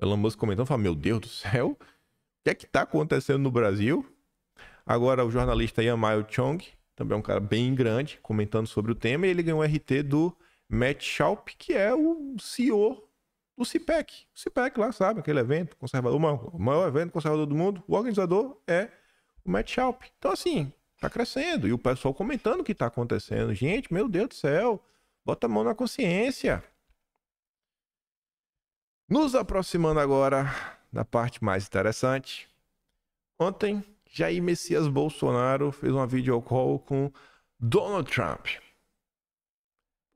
Elon Musk comentando, fala, meu Deus do céu, o que é que tá acontecendo no Brasil? Agora o jornalista Yamaio Chong, também é um cara bem grande, comentando sobre o tema, e ele ganhou o RT do Matt Schaub, que é o CEO do CIPEC. O CIPEC lá, sabe, aquele evento conservador, o maior evento conservador do mundo. O organizador é o Matt Schaub. Então, assim, tá crescendo. E o pessoal comentando o que tá acontecendo. Gente, meu Deus do céu, bota a mão na consciência. Nos aproximando agora da parte mais interessante. Ontem, Jair Messias Bolsonaro fez uma videocall com Donald Trump.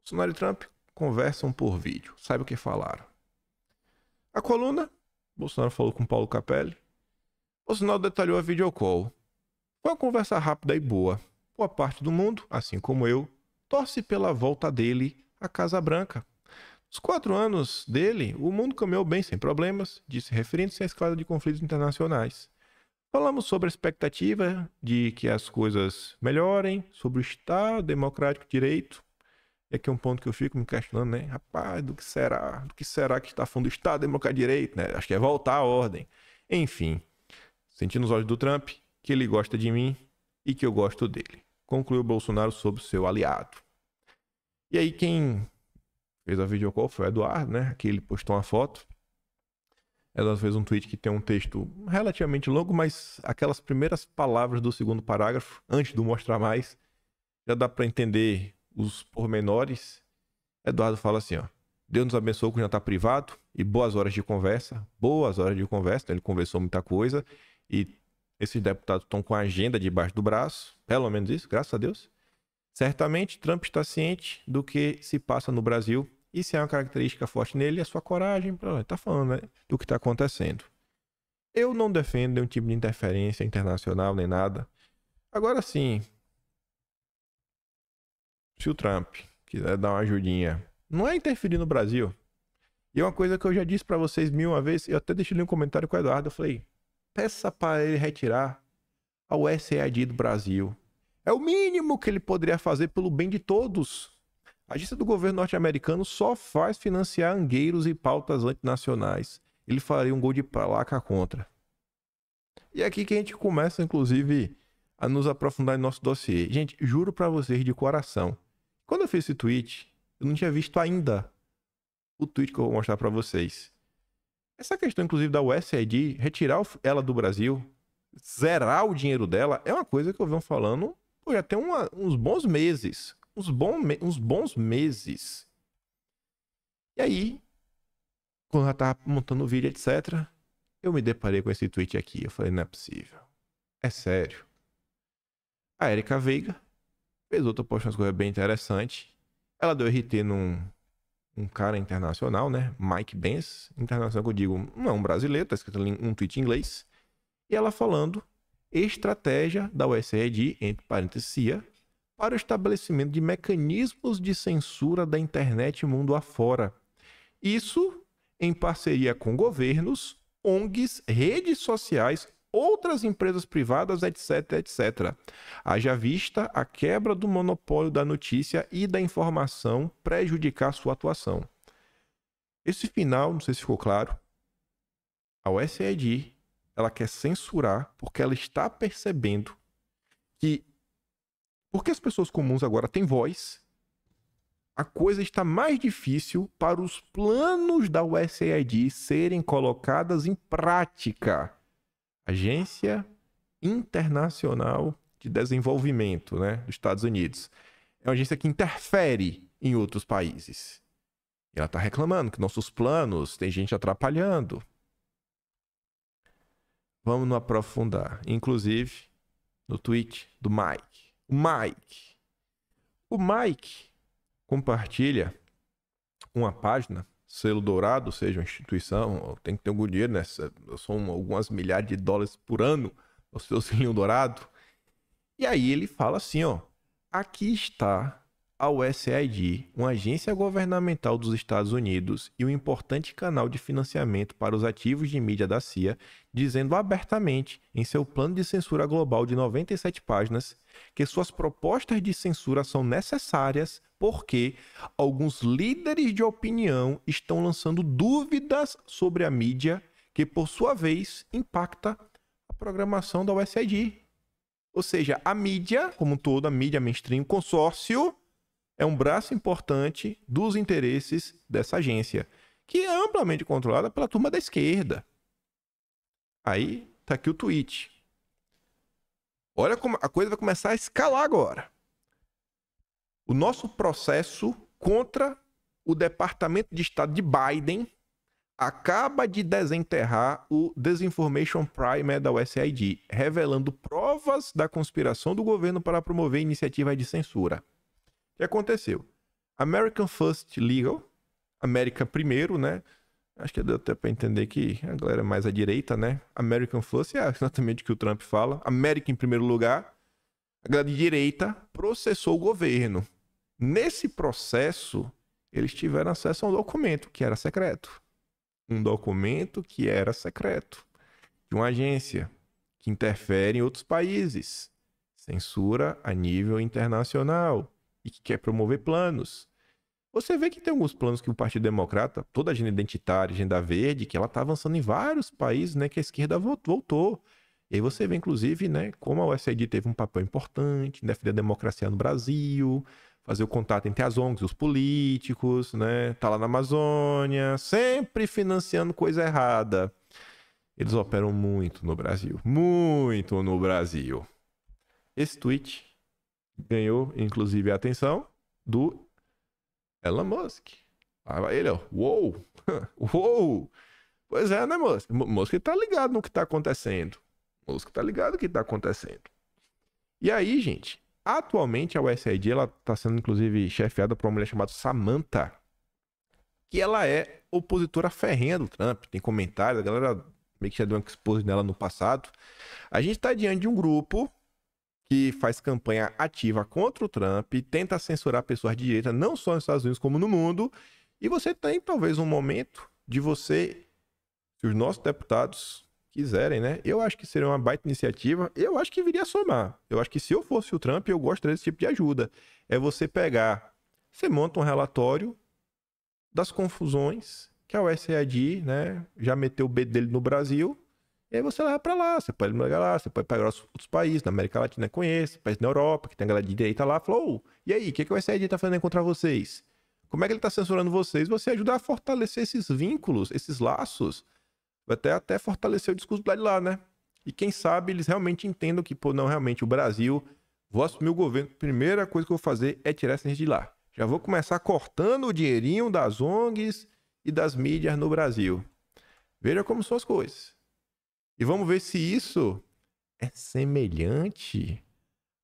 Bolsonaro e Trump conversam por vídeo. Sabe o que falaram? A coluna, Bolsonaro falou com Paulo Capelli. Bolsonaro detalhou a videocall. Foi uma conversa rápida e boa. Boa parte do mundo, assim como eu, torce pela volta dele à Casa Branca. Nos quatro anos dele, o mundo caminhou bem sem problemas, disse referindo-se à escalada de conflitos internacionais. Falamos sobre a expectativa de que as coisas melhorem, sobre o Estado democrático de direito. E aqui é um ponto que eu fico me questionando, né? Rapaz, do que será? Do que será que está falando do Estado democrático de direito, né? Acho que é voltar à ordem. Enfim, sentindo os olhos do Trump, que ele gosta de mim e que eu gosto dele. Concluiu Bolsonaro sobre seu aliado. E aí quem fez a videocall foi o Eduardo, né? Que ele postou uma foto. Eduardo fez um tweet que tem um texto relativamente longo, mas aquelas primeiras palavras do segundo parágrafo, antes do mostrar mais, já dá para entender os pormenores. Eduardo fala assim, ó. Deus nos abençoe com jantar privado e boas horas de conversa. Boas horas de conversa. Ele conversou muita coisa e esses deputados estão com a agenda debaixo do braço, pelo menos isso, graças a Deus. Certamente, Trump está ciente do que se passa no Brasil e se é uma característica forte nele, é a sua coragem. Está falando né, do que está acontecendo. Eu não defendo nenhum tipo de interferência internacional nem nada. Agora sim, se o Trump quiser dar uma ajudinha, não é interferir no Brasil. E é uma coisa que eu já disse para vocês mil uma vez, eu até deixei um comentário com o Eduardo, eu falei, peça para ele retirar a USAID do Brasil. É o mínimo que ele poderia fazer pelo bem de todos. A agência do governo norte-americano só faz financiar angueiros e pautas antinacionais. Ele faria um gol de placa contra. E é aqui que a gente começa, inclusive, a nos aprofundar em nosso dossiê. Gente, juro para vocês de coração. Quando eu fiz esse tweet, eu não tinha visto ainda o tweet que eu vou mostrar para vocês. Essa questão, inclusive, da USAID, retirar ela do Brasil, zerar o dinheiro dela, é uma coisa que eu venho falando pô, já tem uma, uns bons meses. Uns, bom, uns bons meses. E aí, quando eu tava montando o vídeo, etc., eu me deparei com esse tweet aqui. Eu falei, não é possível. É sério. A Erika Veiga fez outra post, umas coisas bem interessantes. Ela deu RT num um cara internacional, né? Mike Benz, internacional que eu digo, não é um brasileiro, tá escrito ali um tweet em inglês. E ela falando estratégia da USAID, entre parênteses para o estabelecimento de mecanismos de censura da internet mundo afora. Isso em parceria com governos, ONGs, redes sociais, outras empresas privadas, etc, etc. Haja vista a quebra do monopólio da notícia e da informação prejudicar sua atuação. Esse final, não sei se ficou claro, a USAID ela quer censurar porque ela está percebendo que porque as pessoas comuns agora têm voz, a coisa está mais difícil para os planos da USAID serem colocadas em prática. Agência Internacional de Desenvolvimento, né, dos Estados Unidos. É uma agência que interfere em outros países. E ela está reclamando que nossos planos tem gente atrapalhando. Vamos no aprofundar. Inclusive, no tweet do Mike. O Mike. O Mike compartilha uma página, selo dourado, ou seja, uma instituição, tem que ter algum dinheiro, né? São algumas milhares de dólares por ano o seu selinho dourado. E aí ele fala assim, ó. Aqui está a USAID, uma agência governamental dos Estados Unidos e um importante canal de financiamento para os ativos de mídia da CIA, dizendo abertamente, em seu plano de censura global de 97 páginas, que suas propostas de censura são necessárias porque alguns líderes de opinião estão lançando dúvidas sobre a mídia, que por sua vez impacta a programação da USAID. Ou seja, a mídia, como todo, a mídia mainstream, consórcio, é um braço importante dos interesses dessa agência, que é amplamente controlada pela turma da esquerda. Aí tá aqui o tweet. Olha como a coisa vai começar a escalar agora. O nosso processo contra o Departamento de Estado de Biden acaba de desenterrar o Disinformation Primer da USAID, revelando provas da conspiração do governo para promover iniciativas de censura que aconteceu? American First Legal, América primeiro, né? Acho que deu até para entender que a galera é mais à direita, né? American First é exatamente o que o Trump fala. América em primeiro lugar. A galera de direita processou o governo. Nesse processo, eles tiveram acesso a um documento que era secreto. Um documento que era secreto. De uma agência que interfere em outros países. Censura a nível internacional e que quer promover planos. Você vê que tem alguns planos que o Partido Democrata, toda a agenda identitária, agenda verde, que ela está avançando em vários países, né, que a esquerda voltou. E aí você vê, inclusive, né, como a USAID teve um papel importante, defender a democracia no Brasil, fazer o contato entre as ONGs os políticos, né, tá lá na Amazônia, sempre financiando coisa errada. Eles operam muito no Brasil, muito no Brasil. Esse tweet ganhou, inclusive, a atenção do Elon Musk. Aí ele, ó, uou, uou. Pois é, né, Musk? Musk tá ligado no que tá acontecendo. Musk tá ligado no que tá acontecendo. E aí, gente, atualmente a USAID ela está sendo inclusive chefiada por uma mulher chamada Samantha, que ela é opositora ferrenha do Trump. Tem comentários, a galera meio que já deu um expose nela no passado. A gente está diante de um grupo que faz campanha ativa contra o Trump, tenta censurar pessoas de direita, não só nos Estados Unidos, como no mundo. E você tem talvez um momento de você, se os nossos deputados quiserem, né? Eu acho que seria uma baita iniciativa. Eu acho que viria somar. Eu acho que se eu fosse o Trump, eu gostaria desse tipo de ajuda. É você pegar, você monta um relatório das confusões que a USAID, né, já meteu o B dele no Brasil. E aí você leva para lá, você pode pegar lá, você pode pegar outros países, na América Latina conhece, países na Europa, que tem a galera de direita lá, falou, oh, e aí, o que, que o USAID tá fazendo contra vocês? Como é que ele tá censurando vocês? Você ajuda a fortalecer esses vínculos, esses laços, até, até fortalecer o discurso do de lá, né? E quem sabe eles realmente entendam que, pô, não, realmente, o Brasil, vou assumir o governo, primeira coisa que eu vou fazer é tirar essa gente de lá. Já vou começar cortando o dinheirinho das ONGs e das mídias no Brasil. Veja como são as coisas. E vamos ver se isso é semelhante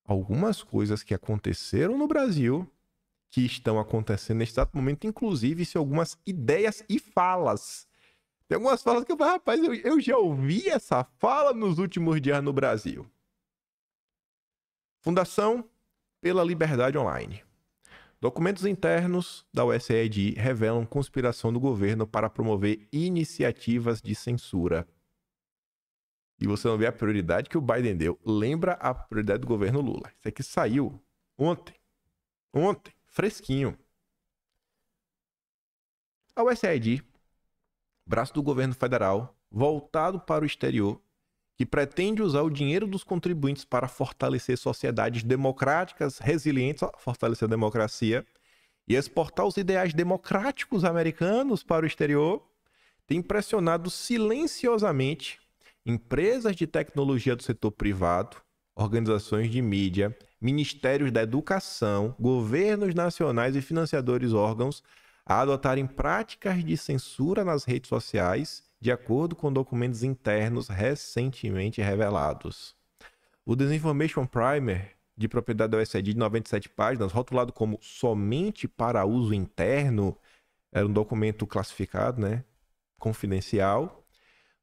a algumas coisas que aconteceram no Brasil, que estão acontecendo neste exato momento, inclusive se algumas ideias e falas. Tem algumas falas que eu falo, rapaz, eu, eu já ouvi essa fala nos últimos dias no Brasil. Fundação pela Liberdade Online. Documentos internos da USAID revelam conspiração do governo para promover iniciativas de censura. E você não vê a prioridade que o Biden deu. Lembra a prioridade do governo Lula. Isso aqui saiu ontem. Ontem, fresquinho. A USAID, braço do governo federal, voltado para o exterior, que pretende usar o dinheiro dos contribuintes para fortalecer sociedades democráticas, resilientes, fortalecer a democracia e exportar os ideais democráticos americanos para o exterior, tem pressionado silenciosamente empresas de tecnologia do setor privado, organizações de mídia, ministérios da educação, governos nacionais e financiadores órgãos a adotarem práticas de censura nas redes sociais de acordo com documentos internos recentemente revelados. O Disinformation Primer, de propriedade da USAID de 97 páginas, rotulado como somente para uso interno, era um documento classificado, né, confidencial,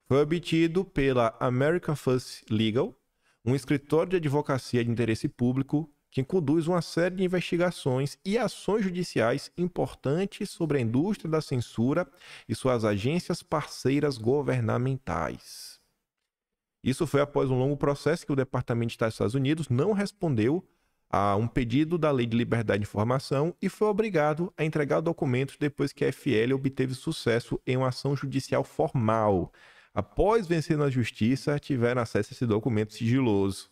foi obtido pela American First Legal, um escritório de advocacia de interesse público que conduz uma série de investigações e ações judiciais importantes sobre a indústria da censura e suas agências parceiras governamentais. Isso foi após um longo processo que o Departamento de Estado dos Estados Unidos não respondeu a um pedido da Lei de Liberdade de Informação e foi obrigado a entregar documentos depois que a FL obteve sucesso em uma ação judicial formal. Após vencer na justiça, tiveram acesso a esse documento sigiloso.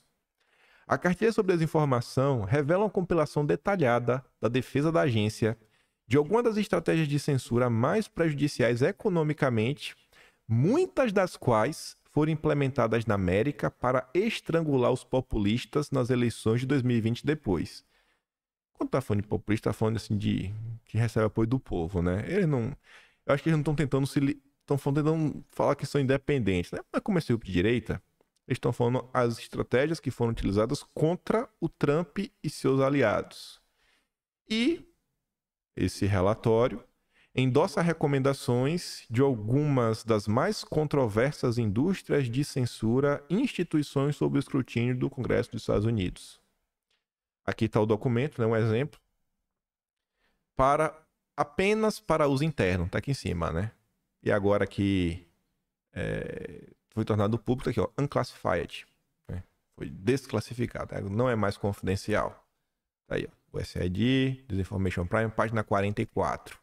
A cartilha sobre desinformação revela uma compilação detalhada da defesa da agência de algumas das estratégias de censura mais prejudiciais economicamente, muitas das quais foram implementadas na América para estrangular os populistas nas eleições de 2020 e depois. Quando tá falando de populista, tá falando assim de que recebe apoio do povo, né? Eles não. Eu acho que eles não estão tentando se. Estão tentando falar que são independentes, né? Mas como é grupo de direita, eles estão falando as estratégias que foram utilizadas contra o Trump e seus aliados. E esse relatório endossa recomendações de algumas das mais controversas indústrias de censura e instituições sob o escrutínio do Congresso dos Estados Unidos. Aqui está o documento, né, um exemplo, para apenas para uso interno, está aqui em cima, né? E agora que é, foi tornado público aqui, ó, unclassified. Né? Foi desclassificado, né? não é mais confidencial. Tá aí, ó, o SID, Disinformation Prime, página 44.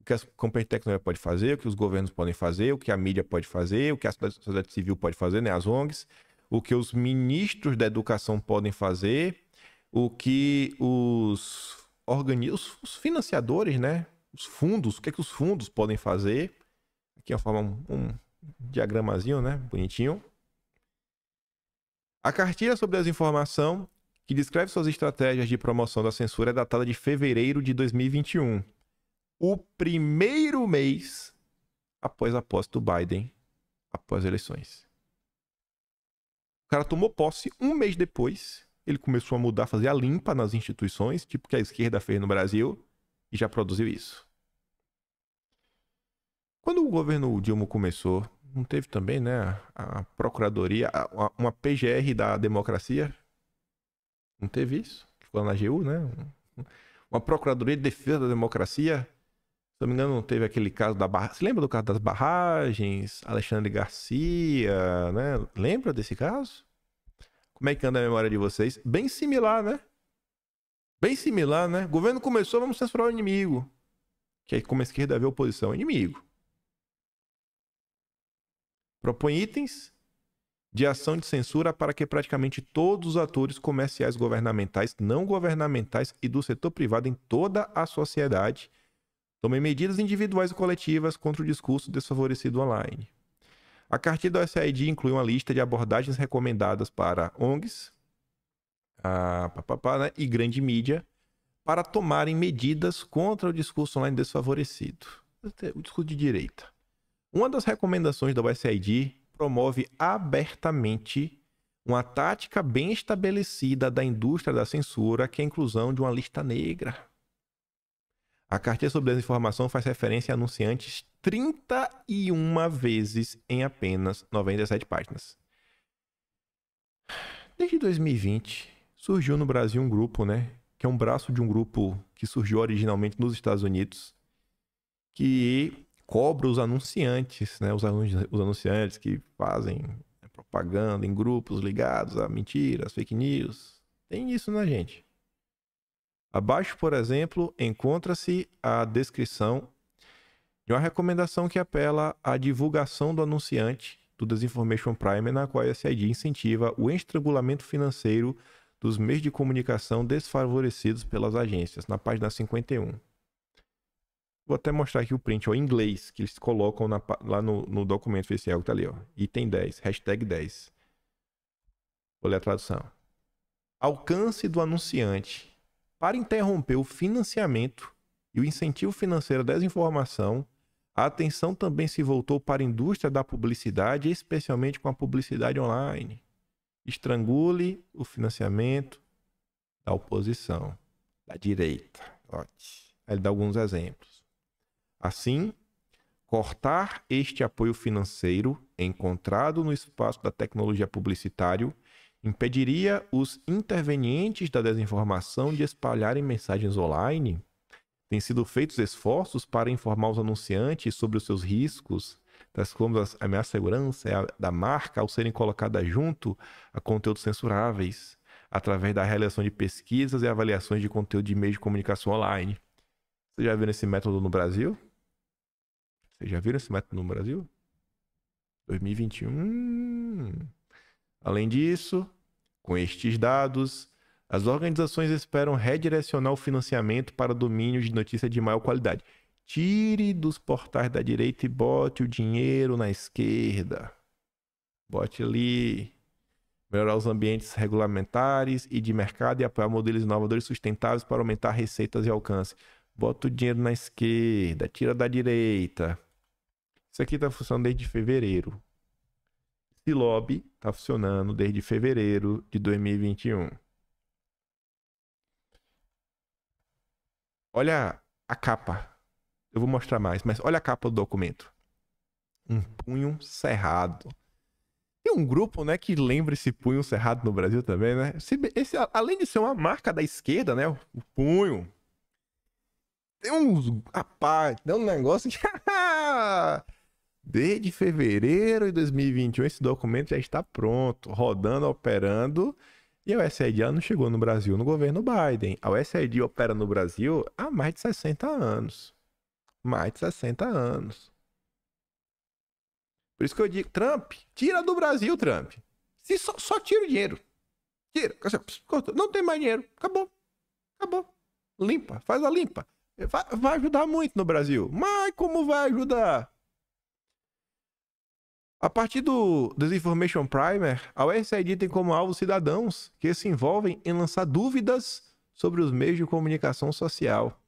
O que a companhia de tecnologia pode fazer, o que os governos podem fazer, o que a mídia pode fazer, o que a sociedade civil pode fazer, né, as ONGs, o que os ministros da educação podem fazer, o que os organismos, os financiadores, né, os fundos, o que, é que os fundos podem fazer. Aqui é forma um, diagramazinho, né? Bonitinho. A cartilha sobre desinformação, que descreve suas estratégias de promoção da censura, é datada de fevereiro de 2021. O primeiro mês após a posse do Biden, após as eleições. O cara tomou posse um mês depois, ele começou a mudar, fazer a limpa nas instituições, tipo que a esquerda fez no Brasil, e já produziu isso. Quando o governo Dilma começou, não teve também, né, a procuradoria, uma PGR da democracia? Não teve isso? Ficou na AGU, né? Uma procuradoria de defesa da democracia se não me engano, teve aquele caso da barra. Você lembra do caso das barragens? Alexandre Garcia, né? Lembra desse caso? Como é que anda a memória de vocês? Bem similar, né? Bem similar, né? O governo começou, vamos censurar o inimigo. Que aí, como a esquerda vê a oposição, inimigo. Propõe itens de ação de censura para que praticamente todos os atores comerciais governamentais, não governamentais e do setor privado em toda a sociedade Tomem medidas individuais e coletivas contra o discurso desfavorecido online. A cartilha do SAID inclui uma lista de abordagens recomendadas para ONGs a, papapá, né, e grande mídia para tomarem medidas contra o discurso online desfavorecido, o discurso de direita. Uma das recomendações da USAID promove abertamente uma tática bem estabelecida da indústria da censura, que é a inclusão de uma lista negra a cartilha sobre desinformação faz referência a anunciantes 31 vezes em apenas 97 páginas. Desde 2020, surgiu no Brasil um grupo, né? Que é um braço de um grupo que surgiu originalmente nos Estados Unidos, que cobra os anunciantes, né? Os, anunciantes que fazem propaganda em grupos ligados a mentiras, fake news. Tem isso na gente. Abaixo, por exemplo, encontra-se a descrição de uma recomendação que apela à divulgação do anunciante do Disinformation Primer, na qual a SID incentiva o estrangulamento financeiro dos meios de comunicação desfavorecidos pelas agências, na página 51. Vou até mostrar aqui o print, ó, em inglês, que eles colocam na, lá no, no, documento oficial que tá ali, ó. Item 10, hashtag 10. Vou ler a tradução. Alcance do anunciante para interromper o financiamento e o incentivo financeiro à desinformação, a atenção também se voltou para a indústria da publicidade, especialmente com a publicidade online. Estrangule o financiamento da oposição, da direita. Aí ele dá alguns exemplos. Assim, cortar este apoio financeiro encontrado no espaço da tecnologia publicitário impediria os intervenientes da desinformação de espalharem mensagens online? Têm sido feitos esforços para informar os anunciantes sobre os seus riscos, tais como a ameaça à segurança da marca ao serem colocadas junto a conteúdos censuráveis, através da realização de pesquisas e avaliações de conteúdo de meios de comunicação online. Você já viram esse método no Brasil? Vocês já viram esse método no Brasil? 2021. Além disso, com estes dados, as organizações esperam redirecionar o financiamento para domínios de notícia de maior qualidade. Tire dos portais da direita e bote o dinheiro na esquerda. Bote ali. Melhorar os ambientes regulamentares e de mercado e apoiar modelos inovadores sustentáveis para aumentar receitas e alcance. Bota o dinheiro na esquerda, tira da direita. Isso aqui está funcionando desde fevereiro. Esse lobby está funcionando desde fevereiro de 2021. Olha a capa. Eu vou mostrar mais, mas olha a capa do documento. Um punho cerrado. Tem um grupo, né, que lembra esse punho cerrado no Brasil também, né? Esse, esse, além de ser uma marca da esquerda, né, o, punho. Tem uns, rapaz, tem um negócio que Desde fevereiro de 2021, esse documento já está pronto, rodando, operando. E a USAID não chegou no Brasil no governo Biden. A USAID opera no Brasil há mais de 60 anos. Mais de 60 anos. Por isso que eu digo, Trump, tira do Brasil, Trump. Se só, só tira o dinheiro. Tira. Não tem mais dinheiro. Acabou. Acabou. Limpa. Faz a limpa. Vai, vai ajudar muito no Brasil. Mas como vai ajudar? A partir do Disinformation Primer, a USAID tem como alvo cidadãos que se envolvem em lançar dúvidas sobre os meios de comunicação social.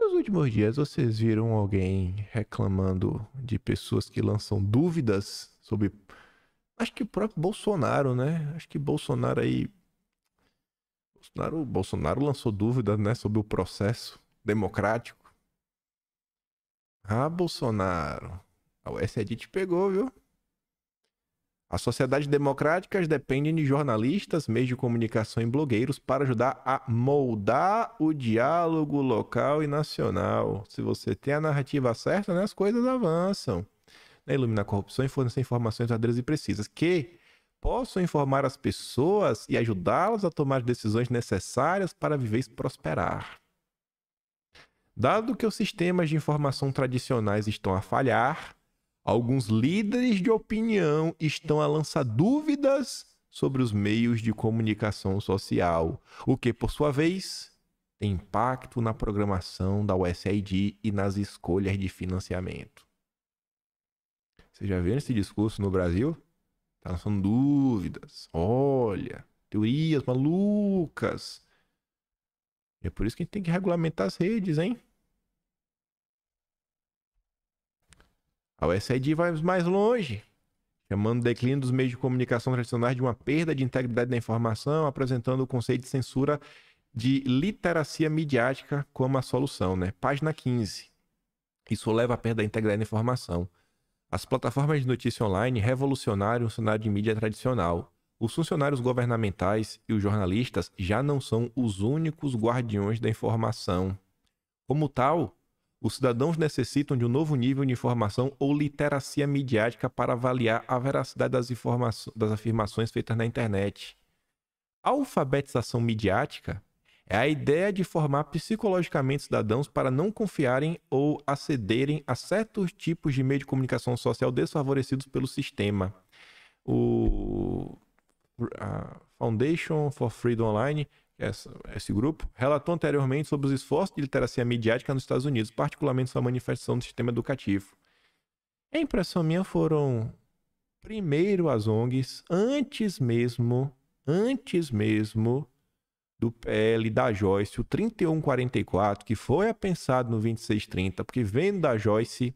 Nos últimos dias, vocês viram alguém reclamando de pessoas que lançam dúvidas sobre. Acho que o próprio Bolsonaro, né? Acho que Bolsonaro aí Bolsonaro, Bolsonaro lançou dúvidas né, sobre o processo democrático. Ah, Bolsonaro. A USAID te pegou, viu? As sociedades democráticas dependem de jornalistas, meios de comunicação e blogueiros para ajudar a moldar o diálogo local e nacional. Se você tem a narrativa certa, né, as coisas avançam. Né, eliminar a corrupção e fornecer informações verdadeiras e precisas que possam informar as pessoas e ajudá-las a tomar decisões necessárias para viver e prosperar. Dado que os sistemas de informação tradicionais estão a falhar, alguns líderes de opinião estão a lançar dúvidas sobre os meios de comunicação social, o que, por sua vez, tem impacto na programação da USAID e nas escolhas de financiamento. Você já viu esse discurso no Brasil? Tá lançando dúvidas. Olha, teorias malucas. É por isso que a gente tem que regulamentar as redes, hein? A USAID vai mais longe, chamando o declínio dos meios de comunicação tradicionais de uma perda de integridade da informação, apresentando o conceito de censura de literacia midiática como a solução, né? Página 15. Isso leva à perda da integridade da informação. As plataformas de notícia online revolucionaram o cenário de mídia tradicional. Os funcionários governamentais e os jornalistas já não são os únicos guardiões da informação. Como tal, os cidadãos necessitam de um novo nível de informação ou literacia midiática para avaliar a veracidade das, das afirmações feitas na internet. A alfabetização midiática é a ideia de formar psicologicamente cidadãos para não confiarem ou acederem a certos tipos de meio de comunicação social desfavorecidos pelo sistema. O Foundation for Freedom Online essa, esse grupo, relatou anteriormente sobre os esforços de literacia midiática nos Estados Unidos, particularmente sua manifestação do sistema educativo. A impressão minha foram primeiro as ONGs, antes mesmo, antes mesmo do PL da Joyce, o 3144, que foi pensado no 2630, porque vendo da Joyce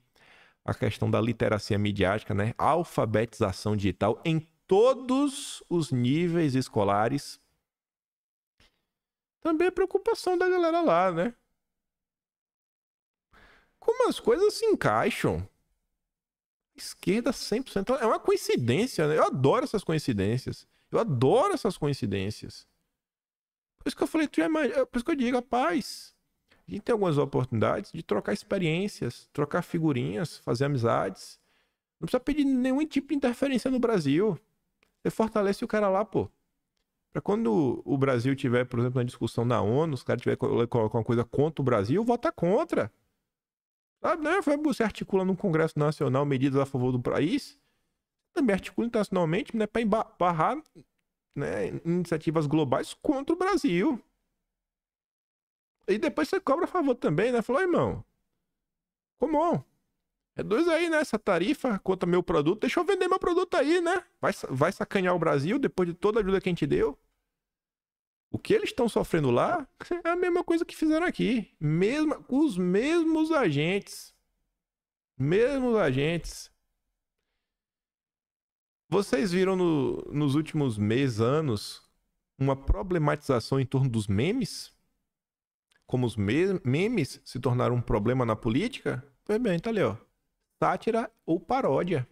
a questão da literacia midiática, né, alfabetização digital em todos os níveis escolares, também é preocupação da galera lá, né? Como as coisas se encaixam. Esquerda 100%. É uma coincidência, né? Eu adoro essas coincidências. Eu adoro essas coincidências. Por isso que eu falei, tu é mais... por isso que eu digo, rapaz, a gente tem algumas oportunidades de trocar experiências, trocar figurinhas, fazer amizades. Não precisa pedir nenhum tipo de interferência no Brasil. Você fortalece o cara lá, pô. Para quando o Brasil tiver, por exemplo, na discussão na ONU, os caras tiverem colocar uma coisa contra o Brasil, vota contra. Sabe, né? Você articula no Congresso Nacional medidas a favor do país, também articula internacionalmente né, para barrar né, iniciativas globais contra o Brasil. E depois você cobra a favor também, né? Falou, irmão, como? É dois aí, né? Essa tarifa contra meu produto. Deixa eu vender meu produto aí, né? Vai, vai sacanear o Brasil depois de toda a ajuda que a gente deu. O que eles estão sofrendo lá é a mesma coisa que fizeram aqui. Mesma, os mesmos agentes. Mesmos agentes. Vocês viram no, nos últimos meses, anos, uma problematização em torno dos memes? Como os me memes se tornaram um problema na política? Pois bem, tá ali, ó. Sátira ou paródia.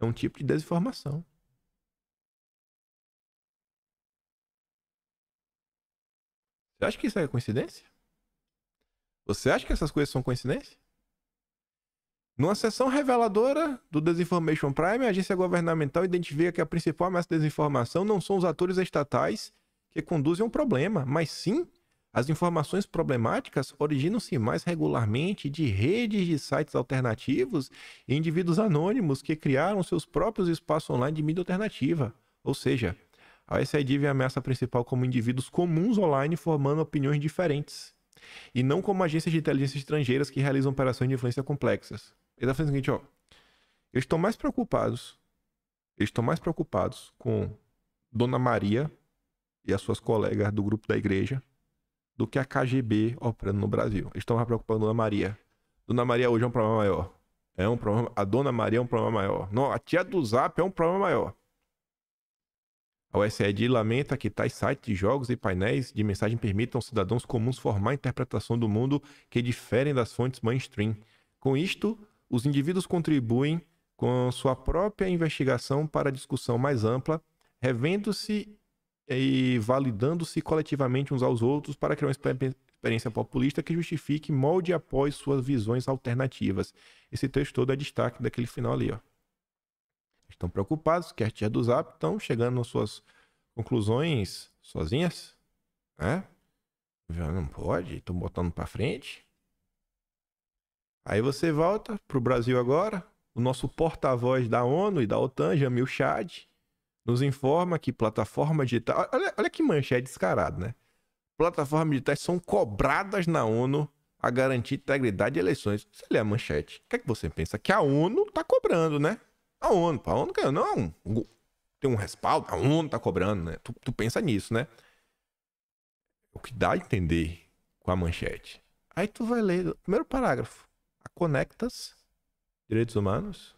É um tipo de desinformação. Você acha que isso é coincidência? Você acha que essas coisas são coincidência? Numa sessão reveladora do Desinformation Prime, a agência governamental identifica que a principal ameaça de desinformação não são os atores estatais que conduzem ao problema, mas sim as informações problemáticas originam-se mais regularmente de redes de sites alternativos e indivíduos anônimos que criaram seus próprios espaços online de mídia alternativa. Ou seja, a SID vê a ameaça principal como indivíduos comuns online formando opiniões diferentes, e não como agências de inteligência estrangeiras que realizam operações de influência complexas. Ele está falando o seguinte, ó. Eles estão mais preocupados. Eles estão mais preocupados com Dona Maria e as suas colegas do grupo da igreja do que a KGB operando no Brasil. Eles estão mais preocupados com Dona Maria. Dona Maria hoje é um problema maior. É um problema. A Dona Maria é um problema maior. Não, a tia do Zap é um problema maior. A USAID lamenta que tais sites de jogos e painéis de mensagem permitam cidadãos comuns formar interpretação do mundo que diferem das fontes mainstream. Com isto, os indivíduos contribuem com sua própria investigação para a discussão mais ampla, revendo-se e validando-se coletivamente uns aos outros para criar uma experiência populista que justifique molde após suas visões alternativas. Esse texto todo é destaque daquele final ali, ó. Estão preocupados que as do Zap estão chegando nas suas conclusões sozinhas, né? Já não pode, estão botando para frente. Aí você volta pro Brasil agora, o nosso porta-voz da ONU e da OTAN, Jamil Chad, nos informa que plataformas digitais. Olha, olha que manchete descarado, né? Plataformas digitais são cobradas na ONU a garantir integridade de eleições. Você lê a manchete. O que é que você pensa? Que a ONU tá cobrando, né? A ONU, a ONU não tem um respaldo, a ONU tá cobrando, né? Tu, tu pensa nisso, né? O que dá a entender com a manchete. Aí tu vai ler primeiro parágrafo. A Conectas, Direitos Humanos,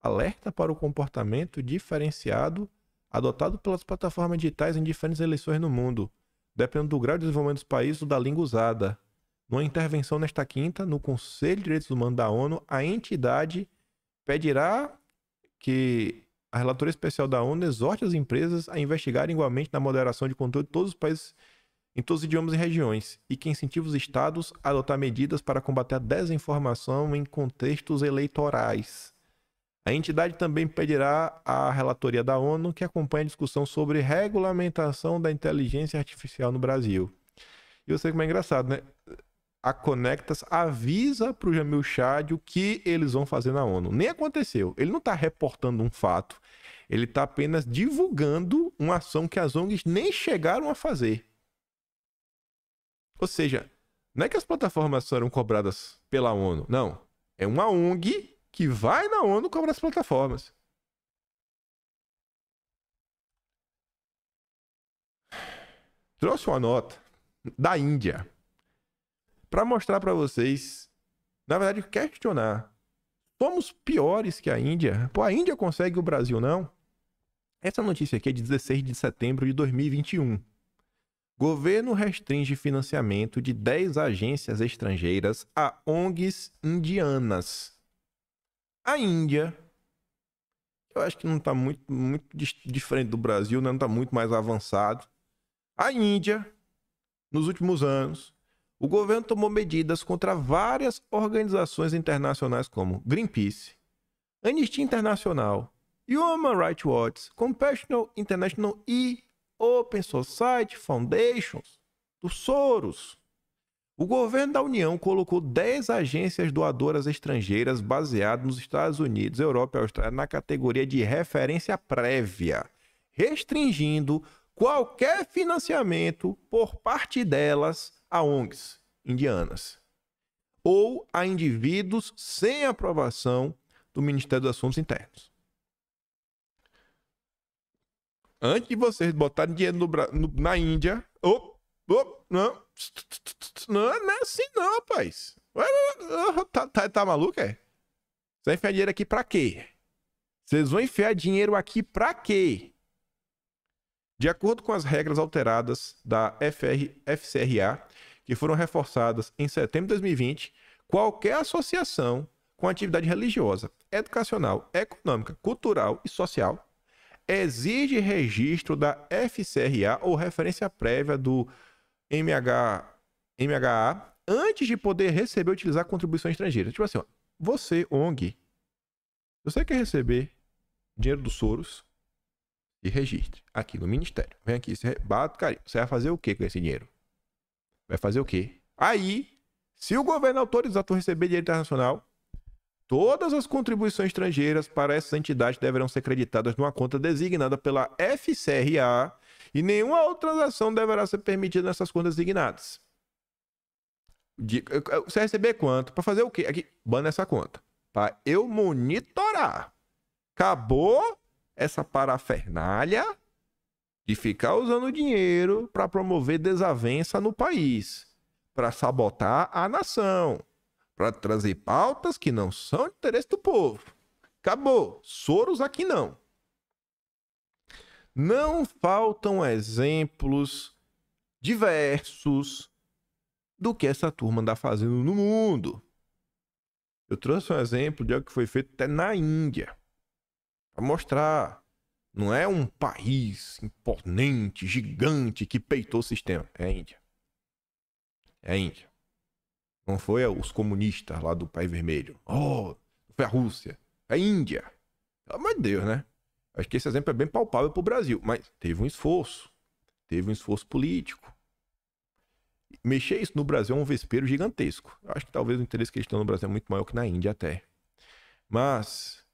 alerta para o comportamento diferenciado adotado pelas plataformas digitais em diferentes eleições no mundo, dependendo do grau de desenvolvimento dos países ou da língua usada. Numa intervenção nesta quinta, no Conselho de Direitos Humanos da ONU, a entidade pedirá que a relatoria especial da ONU exorte as empresas a investigar igualmente na moderação de conteúdo de todos os países, em todos os idiomas e regiões, e que incentive os estados a adotar medidas para combater a desinformação em contextos eleitorais. A entidade também pedirá à relatoria da ONU que acompanhe a discussão sobre regulamentação da inteligência artificial no Brasil. E sei como é engraçado, né? A Conectas avisa para o Jamil Chad o que eles vão fazer na ONU. Nem aconteceu. Ele não está reportando um fato. Ele está apenas divulgando uma ação que as ONGs nem chegaram a fazer. Ou seja, não é que as plataformas foram cobradas pela ONU. Não. É uma ONG que vai na ONU cobrar as plataformas. Trouxe uma nota da Índia para mostrar para vocês, na verdade, questionar. Somos piores que a Índia? Pô, a Índia consegue o Brasil não? Essa notícia aqui é de 16 de setembro de 2021. Governo restringe financiamento de 10 agências estrangeiras a ONGs indianas. A Índia, eu acho que não está muito, muito diferente do Brasil, né? não está muito mais avançado. A Índia, nos últimos anos, o governo tomou medidas contra várias organizações internacionais como Greenpeace, Anistia Internacional, Human Rights Watch, Compassion International e Open Society Foundations, do Soros. O governo da União colocou 10 agências doadoras estrangeiras baseadas nos Estados Unidos, Europa e Austrália na categoria de referência prévia, restringindo qualquer financiamento por parte delas a ONGs indianas ou a indivíduos sem aprovação do Ministério dos Assuntos Internos. Antes de vocês botarem dinheiro no, no, na Índia, oh, oh, não, não, não é assim não, rapaz. Tá, tá, tá maluco, é? Você vai enfiar dinheiro aqui pra quê? Vocês vão enfiar dinheiro aqui pra quê? De acordo com as regras alteradas da FR, FCRA, que foram reforçadas em setembro de 2020, qualquer associação com atividade religiosa, educacional, econômica, cultural e social exige registro da FCRA ou referência prévia do MH, MHA antes de poder receber ou utilizar contribuição estrangeira. Tipo assim, ó, você, ONG, você quer receber dinheiro dos Soros e registre aqui no Ministério. Vem aqui, você bate carinho. Você vai fazer o que com esse dinheiro? Vai fazer o quê? Aí, se o governo autorizar tu receber dinheiro internacional, todas as contribuições estrangeiras para essa entidade deverão ser creditadas numa conta designada pela FCRA e nenhuma outra transação deverá ser permitida nessas contas designadas. De, você receber quanto? Para fazer o quê? Aqui, bana essa conta. Para eu monitorar. Acabou essa parafernália de ficar usando dinheiro para promover desavença no país, para sabotar a nação, para trazer pautas que não são de interesse do povo. Acabou. Soros aqui não. Não faltam exemplos diversos do que essa turma anda fazendo no mundo. Eu trouxe um exemplo de algo que foi feito até na Índia. Para mostrar. Não é um país imponente, gigante, que peitou o sistema. É a Índia. É a Índia. Não foi os comunistas lá do Pai Vermelho. Oh, foi a Rússia. É a Índia. Pelo amor de Deus, né? Acho que esse exemplo é bem palpável para o Brasil. Mas teve um esforço. Teve um esforço político. Mexer isso no Brasil é um vespeiro gigantesco. Acho que talvez o interesse estão no Brasil é muito maior que na Índia até. Mas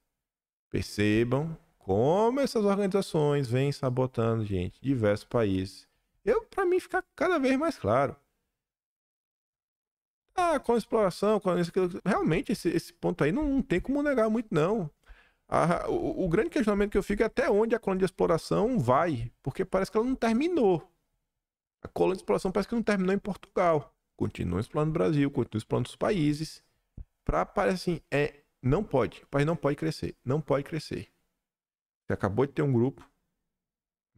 percebam como essas organizações vêm sabotando, gente, diversos países. Eu, para mim, fica cada vez mais claro. Ah, com a exploração, com isso, realmente esse, esse ponto aí não, não, tem como negar muito, não. O, o, grande questionamento que eu fico é até onde a colônia de exploração vai, porque parece que ela não terminou. A colônia de exploração parece que não terminou em Portugal. Continua explorando o Brasil, continua explorando os países. Pra, parece assim, é, não pode. O país não pode crescer. Não pode crescer. Você acabou de ter um grupo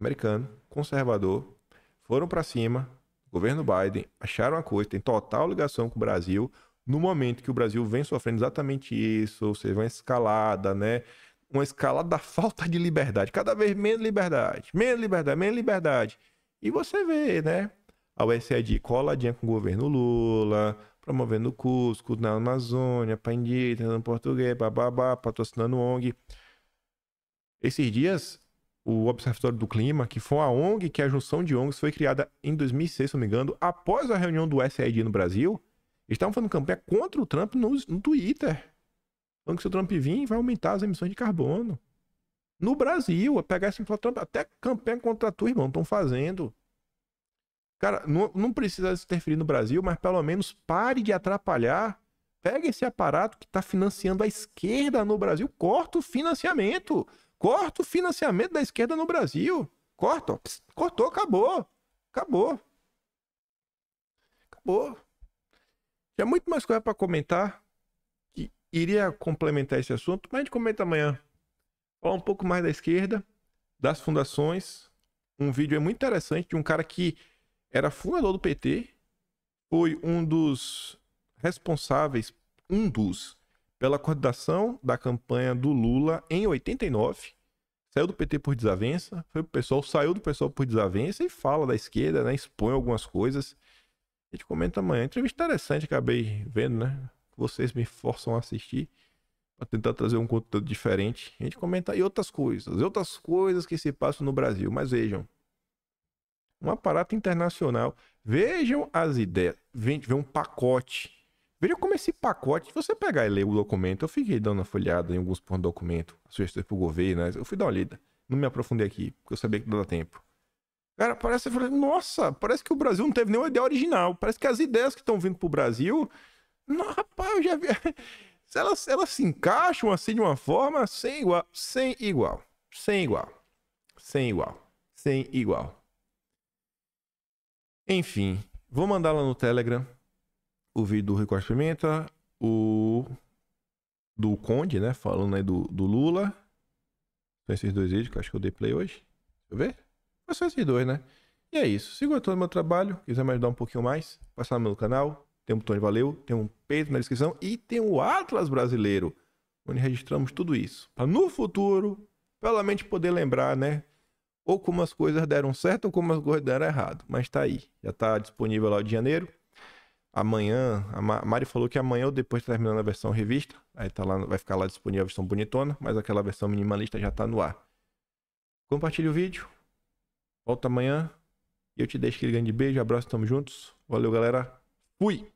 americano, conservador, foram para cima, governo Biden, acharam uma coisa, tem total ligação com o Brasil, no momento que o Brasil vem sofrendo exatamente isso, ou seja, uma escalada, né? Uma escalada da falta de liberdade, cada vez menos liberdade, menos liberdade, menos liberdade. E você vê, né? A USAID coladinha com o governo Lula, promovendo o Cusco na Amazônia, para indígenas, no português, bababá, patrocinando ONG. Esses dias, o Observatório do Clima, que foi a ONG, que é a junção de ONGs, foi criada em 2006, se não me engano, após a reunião do USAID no Brasil, eles estavam fazendo campanha contra o Trump no, no Twitter. Falando que se o Trump vir, vai aumentar as emissões de carbono. No Brasil, a pegar essa inflação, até campanha contra a tua, irmão, estão fazendo. Cara, não, não precisa se interferir no Brasil, mas pelo menos pare de atrapalhar. Pega esse aparato que está financiando a esquerda no Brasil, corta o financiamento. Corta o financiamento da esquerda no Brasil. Corta. Pss, cortou, acabou. Acabou. Acabou. Tinha muito mais coisa para comentar que iria complementar esse assunto, mas a gente comenta amanhã falar um pouco mais da esquerda, das fundações. Um vídeo é muito interessante de um cara que era fundador do PT, foi um dos responsáveis, um dos, pela coordenação da campanha do Lula em 89. Saiu do PT por desavença, foi pro pessoal, saiu do pessoal por desavença e fala da esquerda, né? Expõe algumas coisas. A gente comenta amanhã. Entrevista interessante, acabei vendo, né? Vocês me forçam a assistir para tentar trazer um conteúdo diferente. A gente comenta e outras coisas, outras coisas que se passam no Brasil. Mas vejam, um aparato internacional. Vejam as ideias. Vem, vem um pacote. Vejam como esse pacote. Se você pegar e ler o documento, eu fiquei dando uma folhada em alguns pontos do documento, sugestões para o governo, né? eu fui dar uma lida. Não me aprofundei aqui, porque eu sabia que não dá tempo. Cara, parece, nossa, parece que o Brasil não teve nenhuma ideia original. Parece que as ideias que estão vindo pro Brasil, não, rapaz, eu já vi. elas, elas se encaixam assim de uma forma sem igual, sem igual, sem igual, sem igual, sem igual. Enfim, vou mandar lá no Telegram o vídeo do Ricardo Pimenta, o do Conde, né? Falando aí do, do Lula. São esses dois vídeos que eu acho que eu dei play hoje. Deixa eu ver. Só esses dois, né? E é isso. Se gostou do meu trabalho, quiser me ajudar um pouquinho mais, passar no meu canal, tem um botão de valeu, tem um peito na descrição e tem o Atlas Brasileiro, onde registramos tudo isso. Para no futuro, pela mente poder lembrar, né? Ou como as coisas deram certo ou como as coisas deram errado. Mas tá aí. Já tá disponível lá de janeiro. Amanhã, a Mari falou que amanhã ou depois terminando a versão revista, aí tá lá, vai ficar lá disponível a versão bonitona, mas aquela versão minimalista já tá no ar. Compartilhe o vídeo. Volta amanhã. E eu te deixo aquele grande beijo, abraço, tamo juntos. Valeu, galera. Fui!